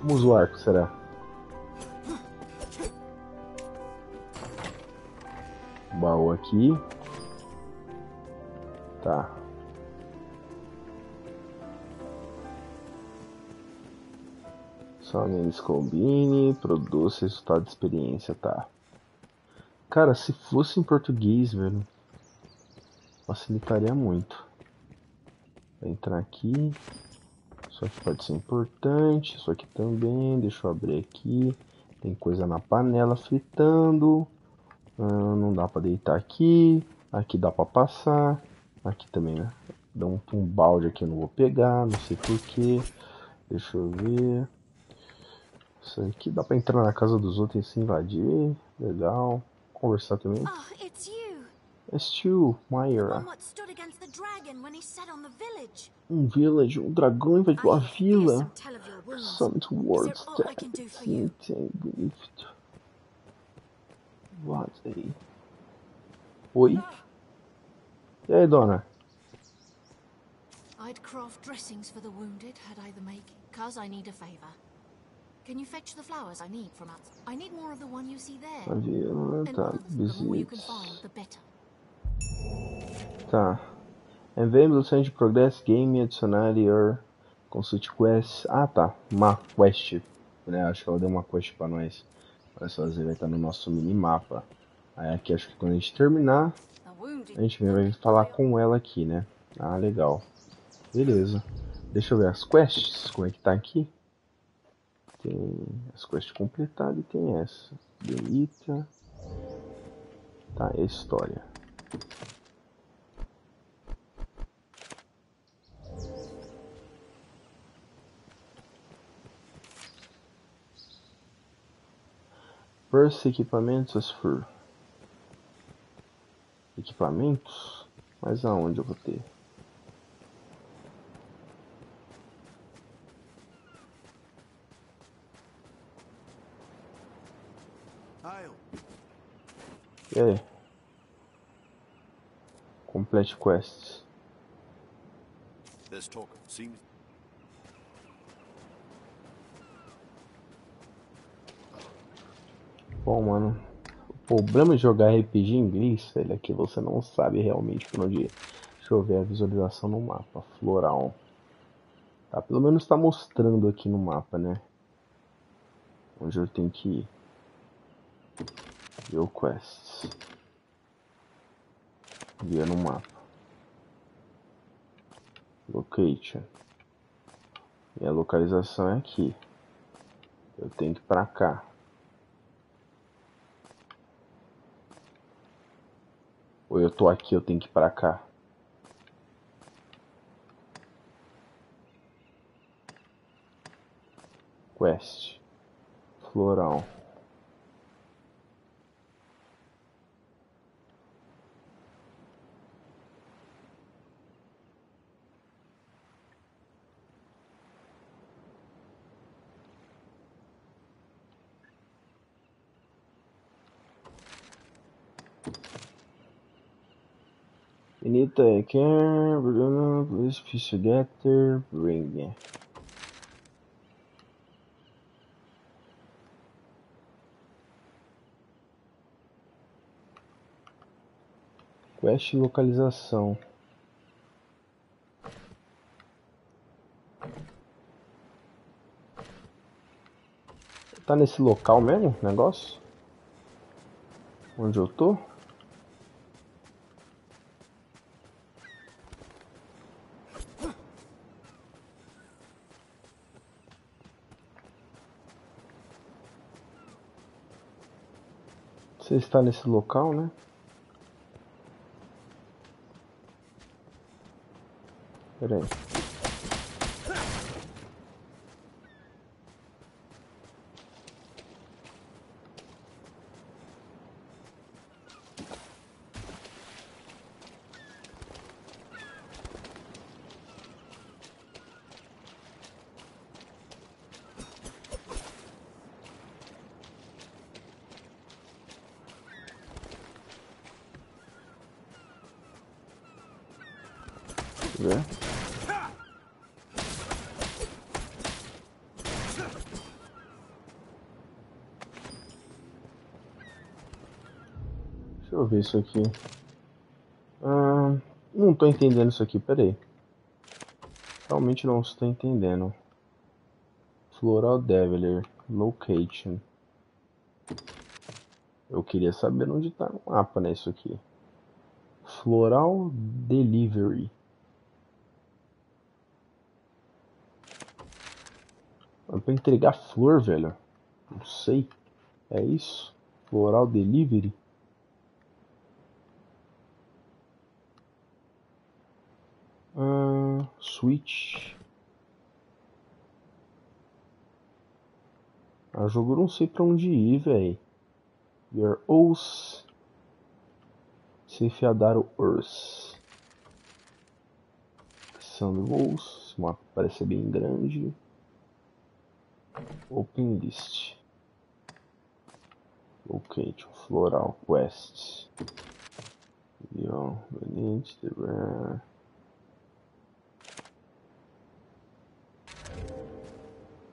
Como usa o arco, será? Baú aqui. Tá. Somente combine, produz resultado de experiência, tá. Cara, se fosse em português, velho, facilitaria muito. Entrar aqui. Isso aqui pode ser importante, isso aqui também. Deixa eu abrir aqui. Tem coisa na panela fritando. Ah, não dá pra deitar aqui. Aqui dá pra passar. Aqui também, né? Dá um, um balde aqui, eu não vou pegar, não sei porquê. Deixa eu ver. Isso aqui dá pra entrar na casa dos outros e se invadir. Legal. Conversar também. Oh, it's you. É Stu, Myra. One what stood against the dragon when he set on the village. Um village, um dragão invadiu a I hear vila. some tell of your wounds. Some towards Is there aught I can do for you? Lift. What a... Oi? E aí, dona? I'd craft dressings for the wounded had I the make, cause I need a favor. Can you fetch the flowers I need from outside? I need more of the one you see there. A vila, And tá. better. Tá. Envie de Progress Game adicionar your Consult Quest. Ah, tá. Uma quest. Né? Acho que ela deu uma quest pra nós. Pra fazer, vai estar no nosso minimapa. Aí aqui acho que quando a gente terminar, a gente vai falar com ela aqui, né? Ah, legal. Beleza. Deixa eu ver as quests, como é que tá aqui. Tem as quests completadas e tem essa. Delita. Tá, é história. First equipamentos as for. Equipamentos? Mas aonde eu vou ter? I'll Complete quests. Talk seems Bom, mano. O problema de jogar RPG em inglês, velho, é que você não sabe realmente por onde ir. Deixa eu ver a visualização no mapa. Floral. Tá, pelo menos tá mostrando aqui no mapa, né? Onde eu tenho que ir. View quests. Via no mapa. Location. Minha localização é aqui. Eu tenho que ir pra cá. Ou eu tô aqui, eu tenho que ir pra cá. Quest. Floral. To care, please piece together, bring. Quest localização. Tá nesse local mesmo, negócio? Onde eu tô? Você está nesse local, né? Pera aí. Ver. Deixa ver isso aqui. Ah, não tô entendendo isso aqui, peraí. Realmente não estou entendendo. Floral Deviler Location. Eu queria saber onde tá no mapa, né, isso aqui. Floral Delivery. É pra entregar flor, velho. Não sei. É isso? Floral Delivery? Switch. Ah, jogo eu não sei pra onde ir, velho. Your Oath. Cefiadaro Earth. Sandro Oath. Esse mapa parece bem grande. Open list. Locate floral quests. Beyond the need the rare.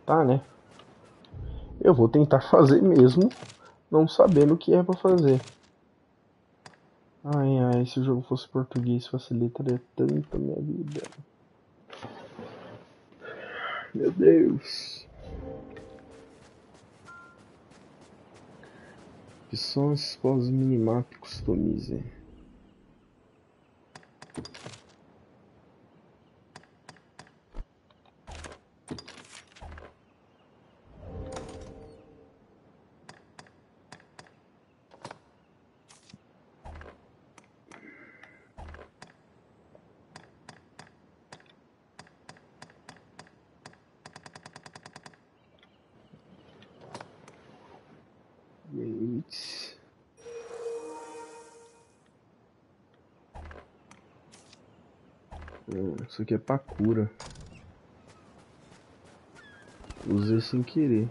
Tá, né? Eu vou tentar fazer mesmo, não sabendo o que é pra fazer. Ai ai, se o jogo fosse português facilitaria tanto a minha vida. Meu Deus. Opções pós minimap customize. Hum, isso aqui é pra cura. Usei sem querer.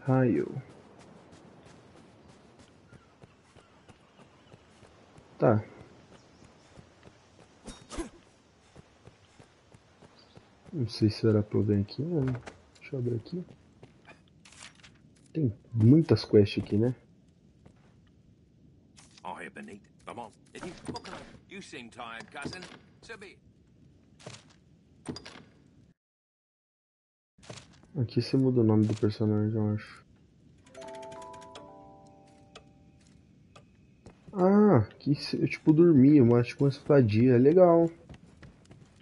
Raio. Tá. Não sei se era pra eu ver aqui, né? Deixa eu abrir aqui. Tem muitas quests aqui, né? Oh, here, Benita. Come tired, cousin. So be Aqui você muda o nome do personagem, eu acho. Ah, aqui eu tipo dormi, mas tipo uma estadia. Legal.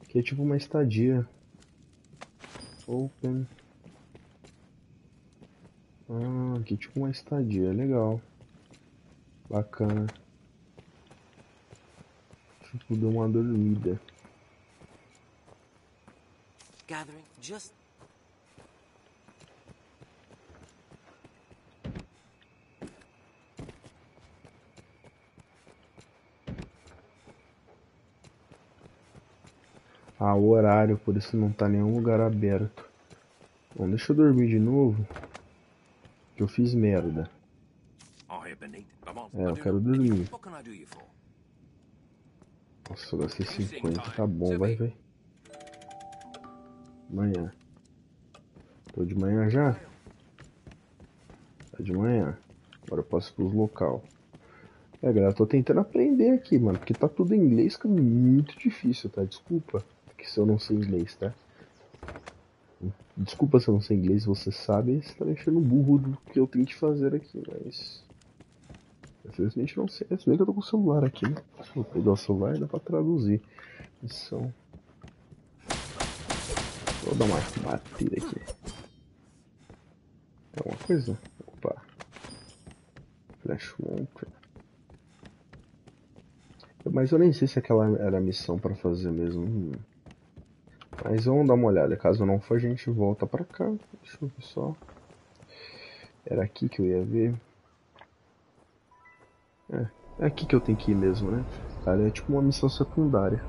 Aqui é tipo uma estadia. Open. Ah, aqui tipo uma estadia. Legal. Bacana. Tipo, deu uma dormida. Gathering just Ah, o horário, por isso não tá nenhum lugar aberto. Bom, deixa eu dormir de novo. Que eu fiz merda. É, eu quero dormir. Nossa, eu gastei 50, tá bom, vai, vai. Manhã. Tô de manhã já? Tá de manhã. Agora eu posso ir pros local. É, galera, eu tô tentando aprender aqui, mano, porque tá tudo em inglês, que é muito difícil, tá? Desculpa que se eu não sei inglês, tá? Desculpa se eu não sei inglês, você sabe, você tá mexendo no burro do que eu tenho que fazer aqui, mas. Infelizmente não sei. Se bem que eu tô com o celular aqui, né? Eu pegar o celular dá pra traduzir. Missão. Vou dar uma batida aqui. É uma coisa? Opa. Flash Launcher. Mas eu nem sei se aquela era a missão pra fazer mesmo. Hum. Mas vamos dar uma olhada. Caso não for, a gente volta pra cá. Deixa eu ver só. Era aqui que eu ia ver. É, é aqui que eu tenho que ir mesmo, né? Cara, é tipo uma missão secundária.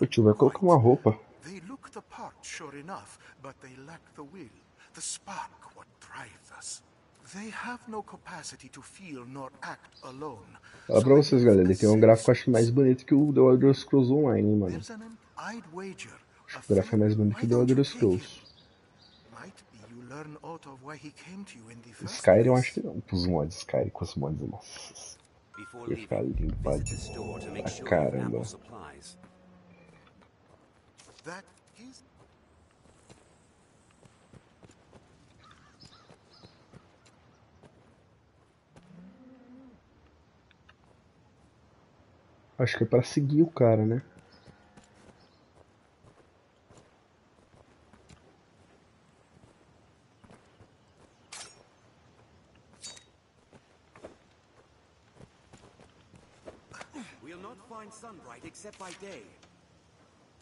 O tio vai colocar uma roupa. They look the part, sure enough, but they lack the will, the spark what drives us. They have no capacity to feel nor act alone. Fala pra vocês, galera. Ele tem um gráfico acho mais bonito que o The Elder Scrolls Online, mano. Acho que o gráfico é mais bonito que o The Elder Scrolls. Skyrim eu acho que não. Os mods Skyrim com os mods, nossa. Ia ficar lindo pra, have caramba. Acho que é pra seguir o cara, né?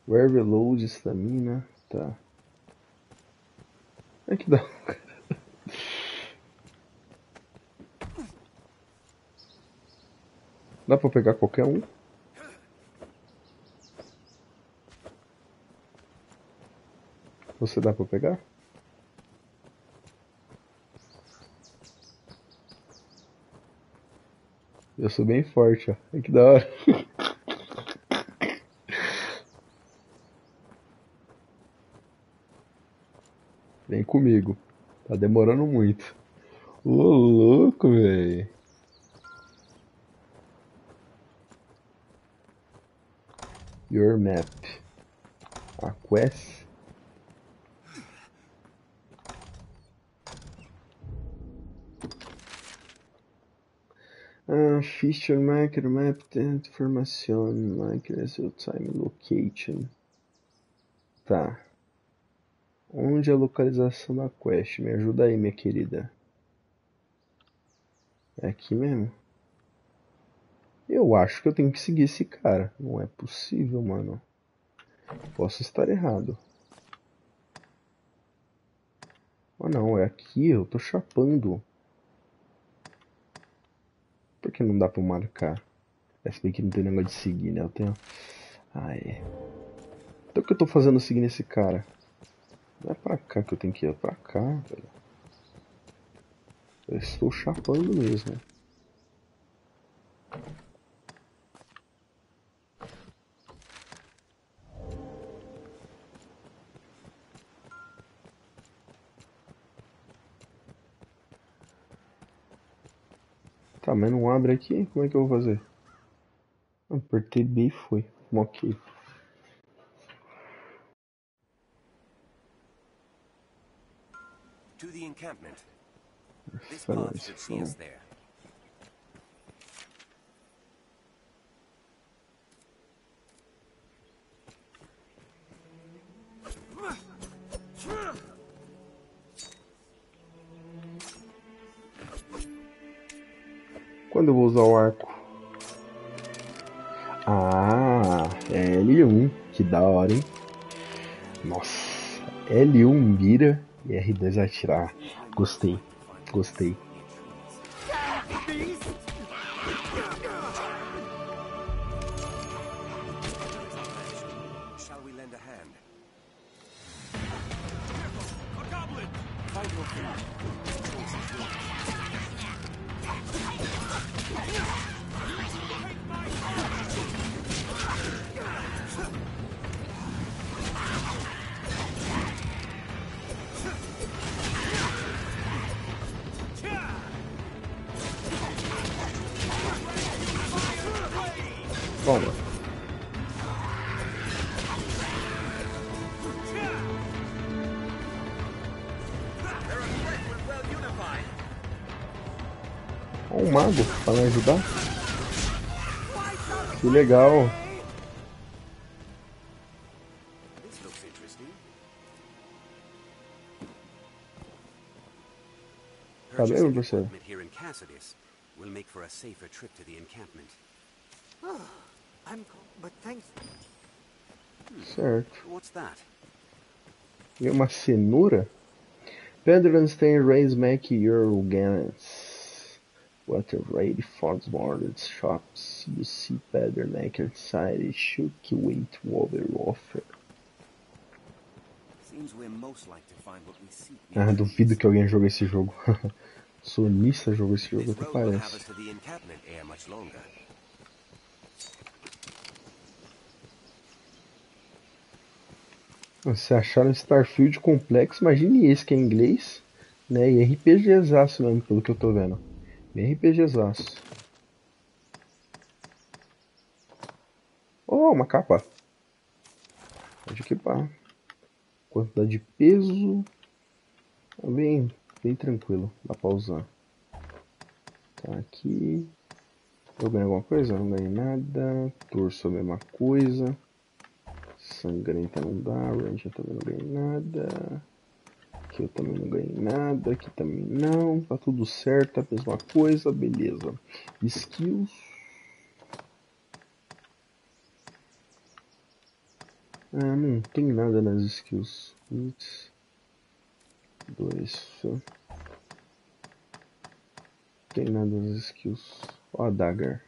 Where reload stamina. Tá. É que dá. Dá pra pegar qualquer um? Você dá pra pegar? Eu sou bem forte, ó. É que da hora. Vem comigo. Tá demorando muito. Ô louco, velho. Your map. A quest. Ah, feature marker map information marker your time location. Tá. Onde é a localização da quest? Me ajuda aí, minha querida. É aqui mesmo? Eu acho que eu tenho que seguir esse cara. Não é possível, mano. Posso estar errado. Ah não, é aqui, eu tô chapando. Por que não dá pra marcar? É se bem que não tem negócio de seguir, né? Eu tenho. Ah, é. Então o que eu tô fazendo seguindo esse cara? É pra cá que eu tenho que ir, é pra cá, velho. Eu estou chapando mesmo. Tá, mas não abre aqui? Como é que eu vou fazer? Apertei B e foi. Ok. To the encampment. This path should see us there. Quando eu vou usar o arco? Ah, é L1. Que da hora, hein? Nossa, L1 mira e R2 atirar. Gostei, gostei. Legal. Tá will make for a safer trip to the encampment. I'm but thanks. Certo. What's that? E uma cenoura? Pedrenstein raise make your gallants. What a ready for boarded shops. You see Pedreneck inside it shook to over offer. Seems we're most like to find what we seek. Ah, duvido que alguém jogue esse jogo. Sonista jogou esse jogo, até parece. to. Se acharam Starfield complexo, imagine esse que é inglês, né? E RPGzaço mesmo, pelo que eu tô vendo. Bem RPGzaço. Oh, uma capa. Pode equipar. Quantidade de peso. Tá bem, bem tranquilo. Dá pra usar. Tá aqui. Eu ganhei alguma coisa? Não ganhei nada. Torso a mesma coisa. Sangrenta não dá, Ranger também não ganhei nada. Aqui eu também não ganhei nada, aqui também não. Tá tudo certo, a mesma coisa, beleza. Skills. Ah, não tem nada nas skills. Dois. Tem nada nas skills. Ó a dagger.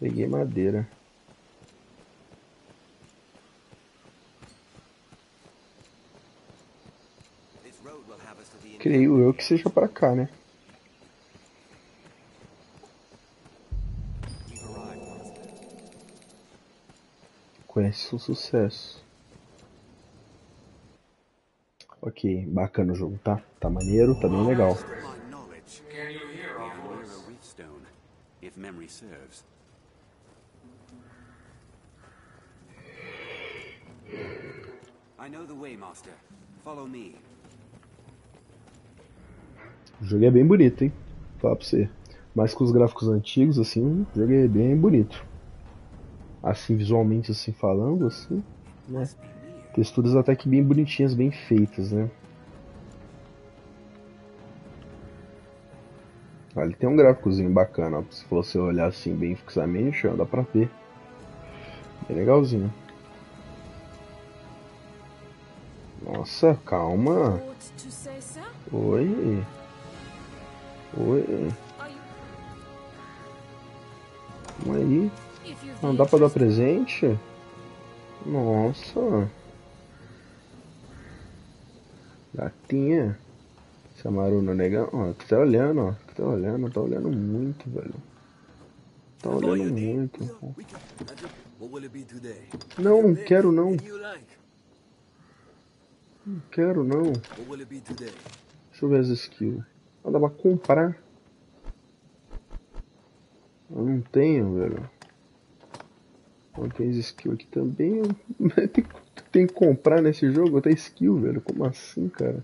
Peguei madeira. This road will have us to the Creio eu que seja pra cá, né? Conhece o sucesso. Ok, bacana o jogo, tá? Tá maneiro, tá bem legal. I know the way, Master. Follow me. O jogo é bem bonito, hein? Falar pra você. Mais com os gráficos antigos, assim, o jogo é bem bonito. Assim, visualmente, assim, falando, assim, né? Texturas até que bem bonitinhas, bem feitas, né? Ele tem um gráficozinho bacana, ó, se você olhar assim bem fixamente, ó, dá pra ver. Bem legalzinho. Nossa, calma. Oi. Oi. Calma aí. Não dá pra dar presente? Nossa. Gatinha. Samaruna negão. Ó, tu tá olhando, ó. Tu tá olhando, tá olhando muito, velho. Tá olhando muito. Não, não quero não. Não quero não. Deixa eu ver as skills. Pra comprar. Eu não tenho, velho. Não tem skill aqui também. tem, tem que comprar nesse jogo? Tem skill, velho. Como assim, cara?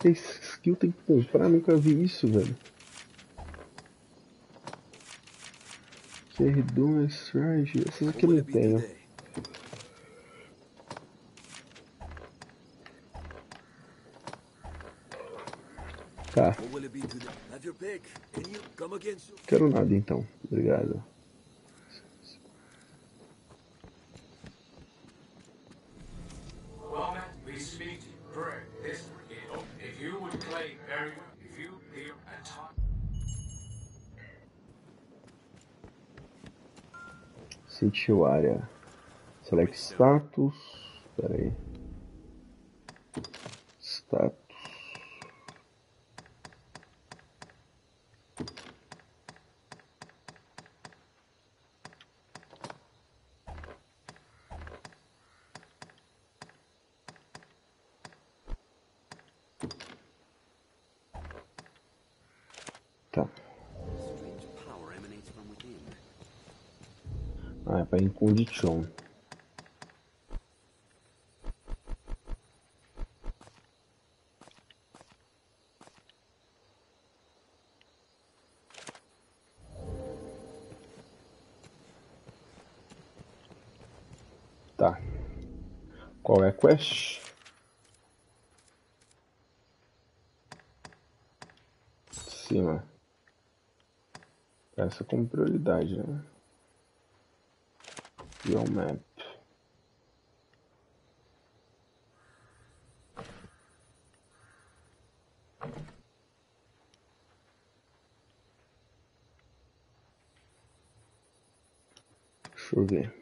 Tem skill, tem que comprar? Nunca vi isso, velho. QR2, Strike. Essas aqui eu não tenho. Tá. Quero nada então. Obrigado. Sentiu área. Select status. Pera aí. Status. Tá. Power emanates from within. Dichon. Tá. Qual é a quest? Cima. Essa como prioridade, né? Map. Deixa eu ver.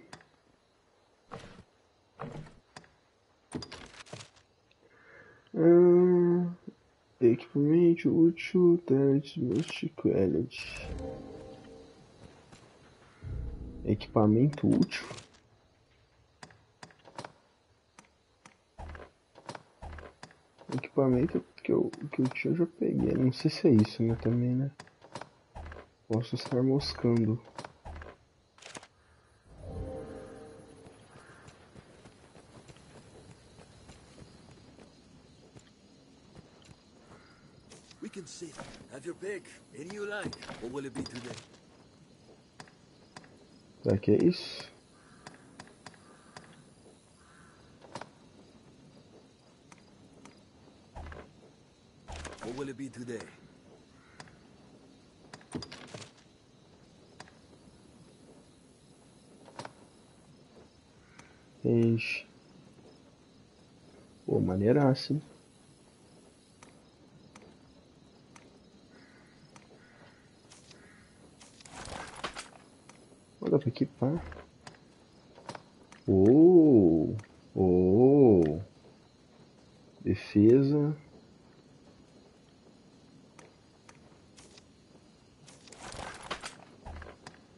Hum, equipamento útil, talent, most quality. Equipamento útil. Equipamento que eu, que eu tinha já peguei. Não sei se é isso, né? Também, né? Posso estar moscando. We can sit. Have your pick. Any you like. What will it be today? Será que é isso? What will it be today? Range. Pô, maneiraço, hein? Ó, Dá pra equipar. Oh! Oh! Defesa.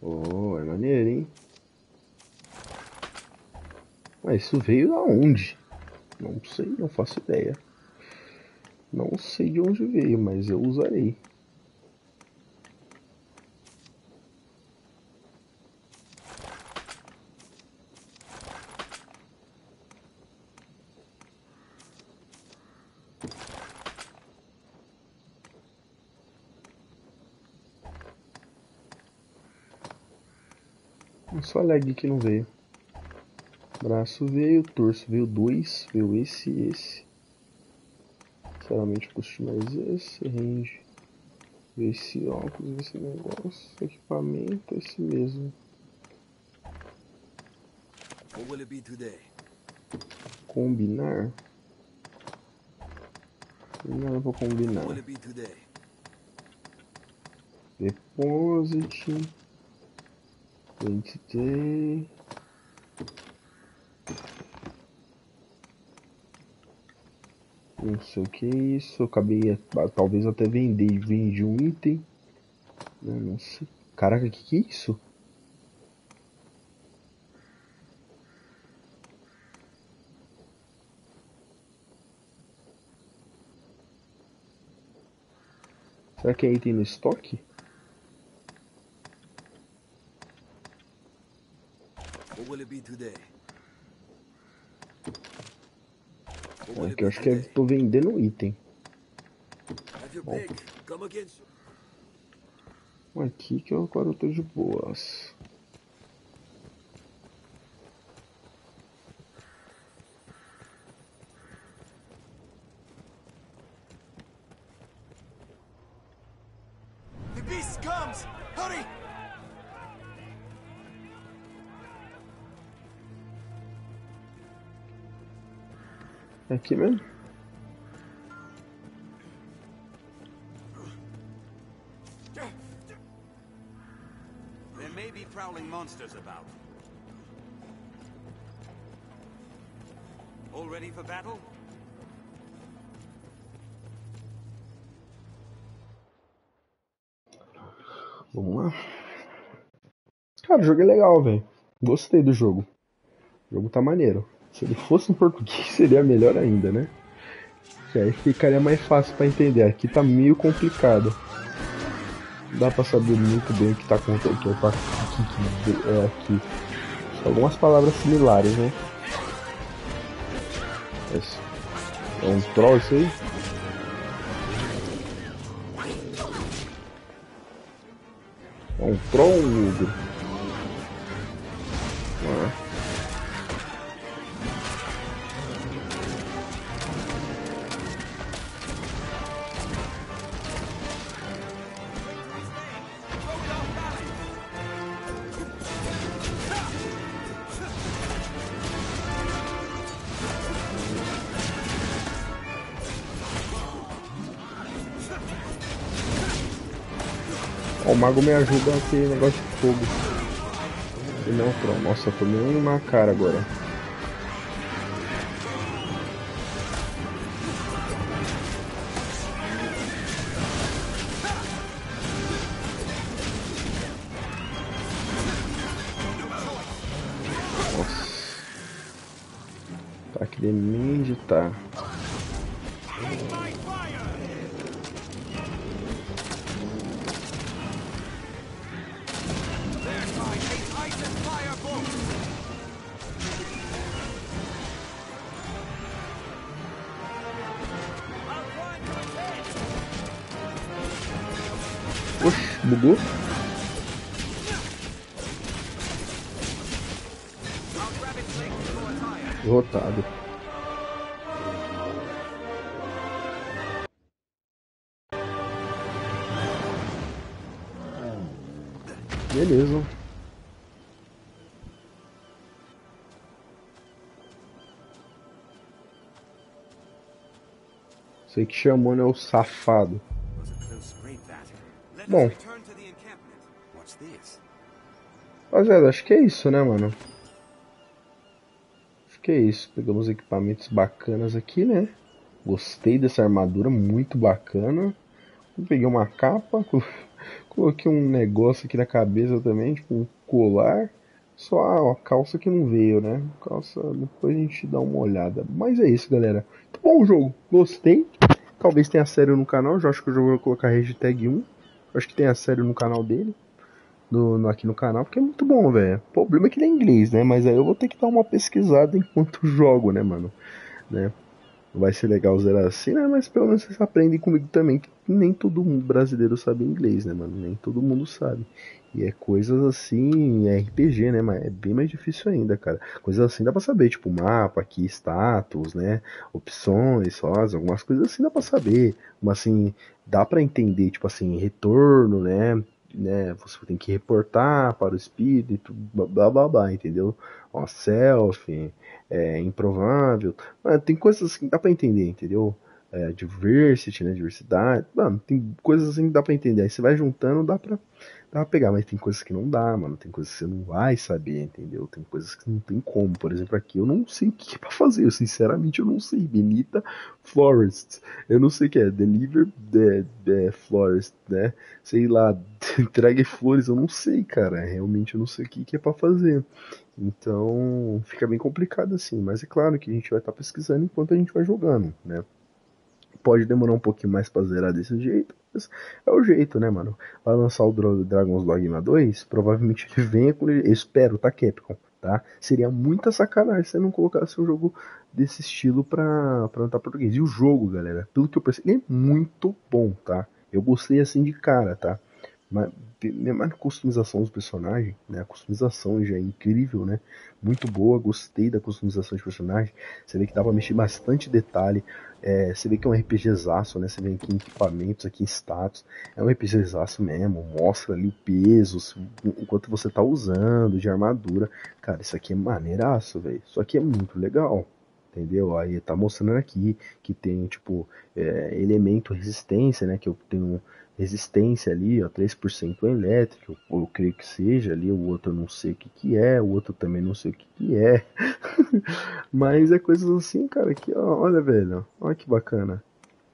Oh, é maneiro, hein? Mas isso veio aonde? Não sei, não faço ideia. Não sei de onde veio, mas eu usarei. Só lag que não veio. Braço veio, torso veio dois, veio esse e esse. Sinceramente custo mais esse, range. Veio esse óculos, esse negócio, equipamento, esse mesmo. Today? Combinar. Não pra combinar. Deposit. Quantity. Não sei o que é isso. Acabei talvez até vender. Vendi um item. Não, não sei. Caraca, o que, que é isso? Será que é item no estoque? Today? É eu acho que eu tô vendendo item. Bom. Aqui que eu agora eu tô de boas. The beast comes! Hurry! É aqui mesmo? There may be prowling monsters about. All ready for battle? Vamos lá. Cara, o jogo é legal, velho. Gostei do jogo. O jogo tá maneiro. Se ele fosse em português seria melhor ainda, né? Que aí ficaria mais fácil pra entender. Aqui tá meio complicado. Não dá pra saber muito bem o que tá acontecendo. Aqui, opa, aqui, aqui, é aqui. Algumas palavras similares, né? É um troll isso aí? É um troll ou um? Mago me ajuda a ter negócio de fogo. E não troll. Nossa, tomei um na cara agora. Sei que chamou, né? O safado. Bom. Rapaziada, acho que é isso, né, mano? Acho que é isso. Pegamos equipamentos bacanas aqui, né? Gostei dessa armadura, muito bacana. Peguei uma capa, colo- coloquei um negócio aqui na cabeça também, tipo um colar. Só a, calça que não veio, né? Calça, depois a gente dá uma olhada. Mas é isso, galera. Muito bom jogo, gostei. Talvez tenha série no canal, já acho que eu já vou colocar hashtag 1. Acho que tem a série no canal dele no, no- aqui no canal, porque é muito bom, velho. O problema é que ele é inglês, né? Mas aí eu vou ter que dar uma pesquisada enquanto jogo, né, mano? Né? Vai ser legal zerar assim, né? Mas pelo menos vocês aprendem comigo também que nem todo mundo brasileiro sabe inglês, né, mano? Nem todo mundo sabe. E é coisas assim, é RPG, né? Mas é bem mais difícil ainda, cara. Coisas assim dá pra saber, tipo mapa aqui, status, né? Opções, só algumas coisas assim dá pra saber. Mas assim, dá pra entender, tipo assim, retorno, né? né? Você tem que reportar para o espírito, blá blá blá, entendeu? Ó, selfie, é improvável. Ah, tem coisas assim dá pra entender, entendeu? É, diversity, né? Diversidade. Mano, tem coisas assim que dá pra entender. Aí você vai juntando, dá pra, dá pra pegar. Mas tem coisas que não dá, mano. Tem coisas que você não vai saber, entendeu? Tem coisas que não tem como. Por exemplo, aqui eu não sei o que é pra fazer. Eu, sinceramente, eu não sei. Benita Forest. Eu não sei o que é. Deliver the, the Forest, né? Sei lá. Entregue flores. Eu não sei, cara. Realmente eu não sei o que, é pra fazer. Então, fica bem complicado assim. Mas é claro que a gente vai estar tá pesquisando enquanto a gente vai jogando, né? Pode demorar um pouquinho mais pra zerar desse jeito, mas é o jeito, né, mano? Vai lançar o Dragon's Dogma 2, provavelmente ele venha com. Eu espero, tá, Capcom? Tá? Seria muita sacanagem se não colocasse um jogo desse estilo pra, lutar português. E o jogo, galera, pelo que eu percebi, ele é muito bom, tá? Eu gostei assim de cara, tá? Mas, mesmo a customização dos personagens, né? A customização já é incrível, né? Muito boa, gostei da customização de personagem. Você vê que dá pra mexer bastante detalhe. É, você vê que é um RPGzaço, né? Você vê aqui em equipamentos, aqui em status. É um RPGzaço mesmo. Mostra ali o peso, enquanto você tá usando, de armadura. Cara, isso aqui é maneiraço, velho. Isso aqui é muito legal entendeu? Aí tá mostrando aqui que tem tipo é, elemento resistência, né? Que eu tenho resistência ali, ó, 3% elétrico, eu creio que seja ali, o outro eu não sei o que que é, o outro também não sei o que que é. Mas é coisas assim, cara, que ó, olha, velho, olha que bacana.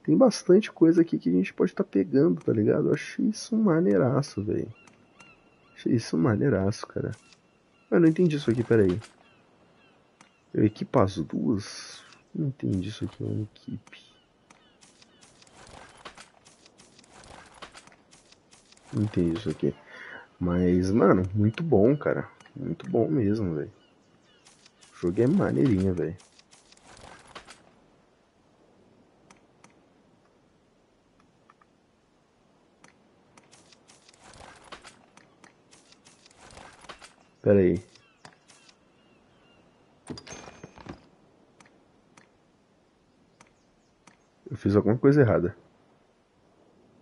Tem bastante coisa aqui que a gente pode estar tá pegando, tá ligado? Eu achei isso maneiraço, velho. Achei isso maneiraço, cara. Eu não entendi isso aqui, peraí. Eu equipo as duas? Não entendi isso aqui, é uma equipe. Não entendi isso aqui. Mas, mano, muito bom, cara. Muito bom mesmo, velho. O jogo é maneirinho, velho. Pera aí. Eu fiz alguma coisa errada.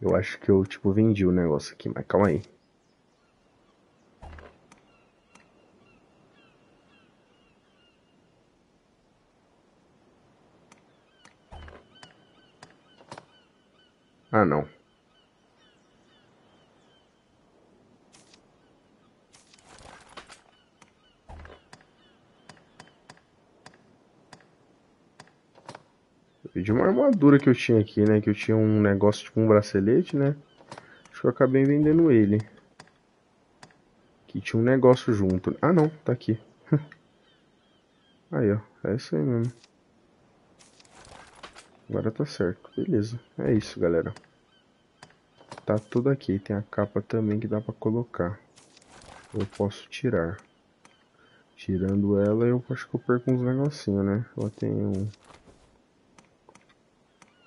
Eu acho que eu, tipo, vendi o negócio aqui, mas calma aí. Ah, não. de uma armadura que eu tinha aqui, né? Que eu tinha um negócio tipo um bracelete, né? Acho que eu acabei vendendo ele. Que tinha um negócio junto. Ah, não, tá aqui. aí, ó. É isso aí mesmo. Agora tá certo. Beleza. É isso, galera. Tá tudo aqui. Tem a capa também que dá pra colocar. Eu posso tirar. Tirando ela, eu acho que eu perco uns negocinhos, né? Ela tem um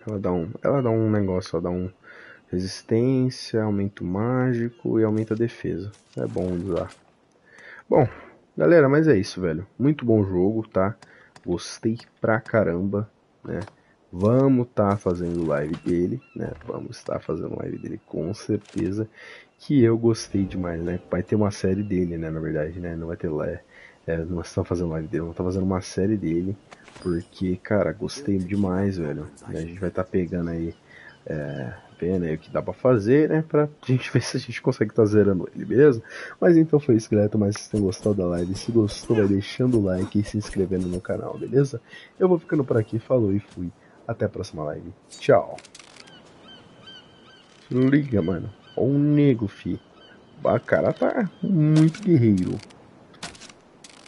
ela dá um, ela dá um negócio, ela dá um resistência, aumento mágico e aumenta a defesa. É bom usar. Bom, galera, mas é isso, velho. Muito bom jogo, tá? Gostei pra caramba, né? Vamos estar tá fazendo live dele, né? Vamos estar fazendo live dele com certeza. Que eu gostei demais, né? Vai ter uma série dele, né? Na verdade, né? Não vai ter lá. É, não estão fazendo live dele, vamos estar fazendo uma série dele. Porque, cara, gostei demais, velho. A gente vai estar tá pegando aí, é, vendo aí o que dá pra fazer, né? Pra gente ver se a gente consegue estar tá zerando ele, beleza? Mas então foi isso, galera. Tomara que vocês gostado da live. Se gostou, vai deixando o like e se inscrevendo no canal, beleza? Eu vou ficando por aqui. Falou e fui. Até a próxima live. Tchau. Liga, mano. Ó o nego, fi. O cara tá muito guerreiro.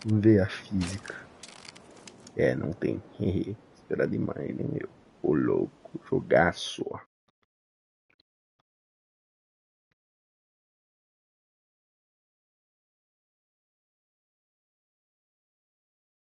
Ver a física. É, não tem. Esperar demais, né, meu? Ô louco, jogaço.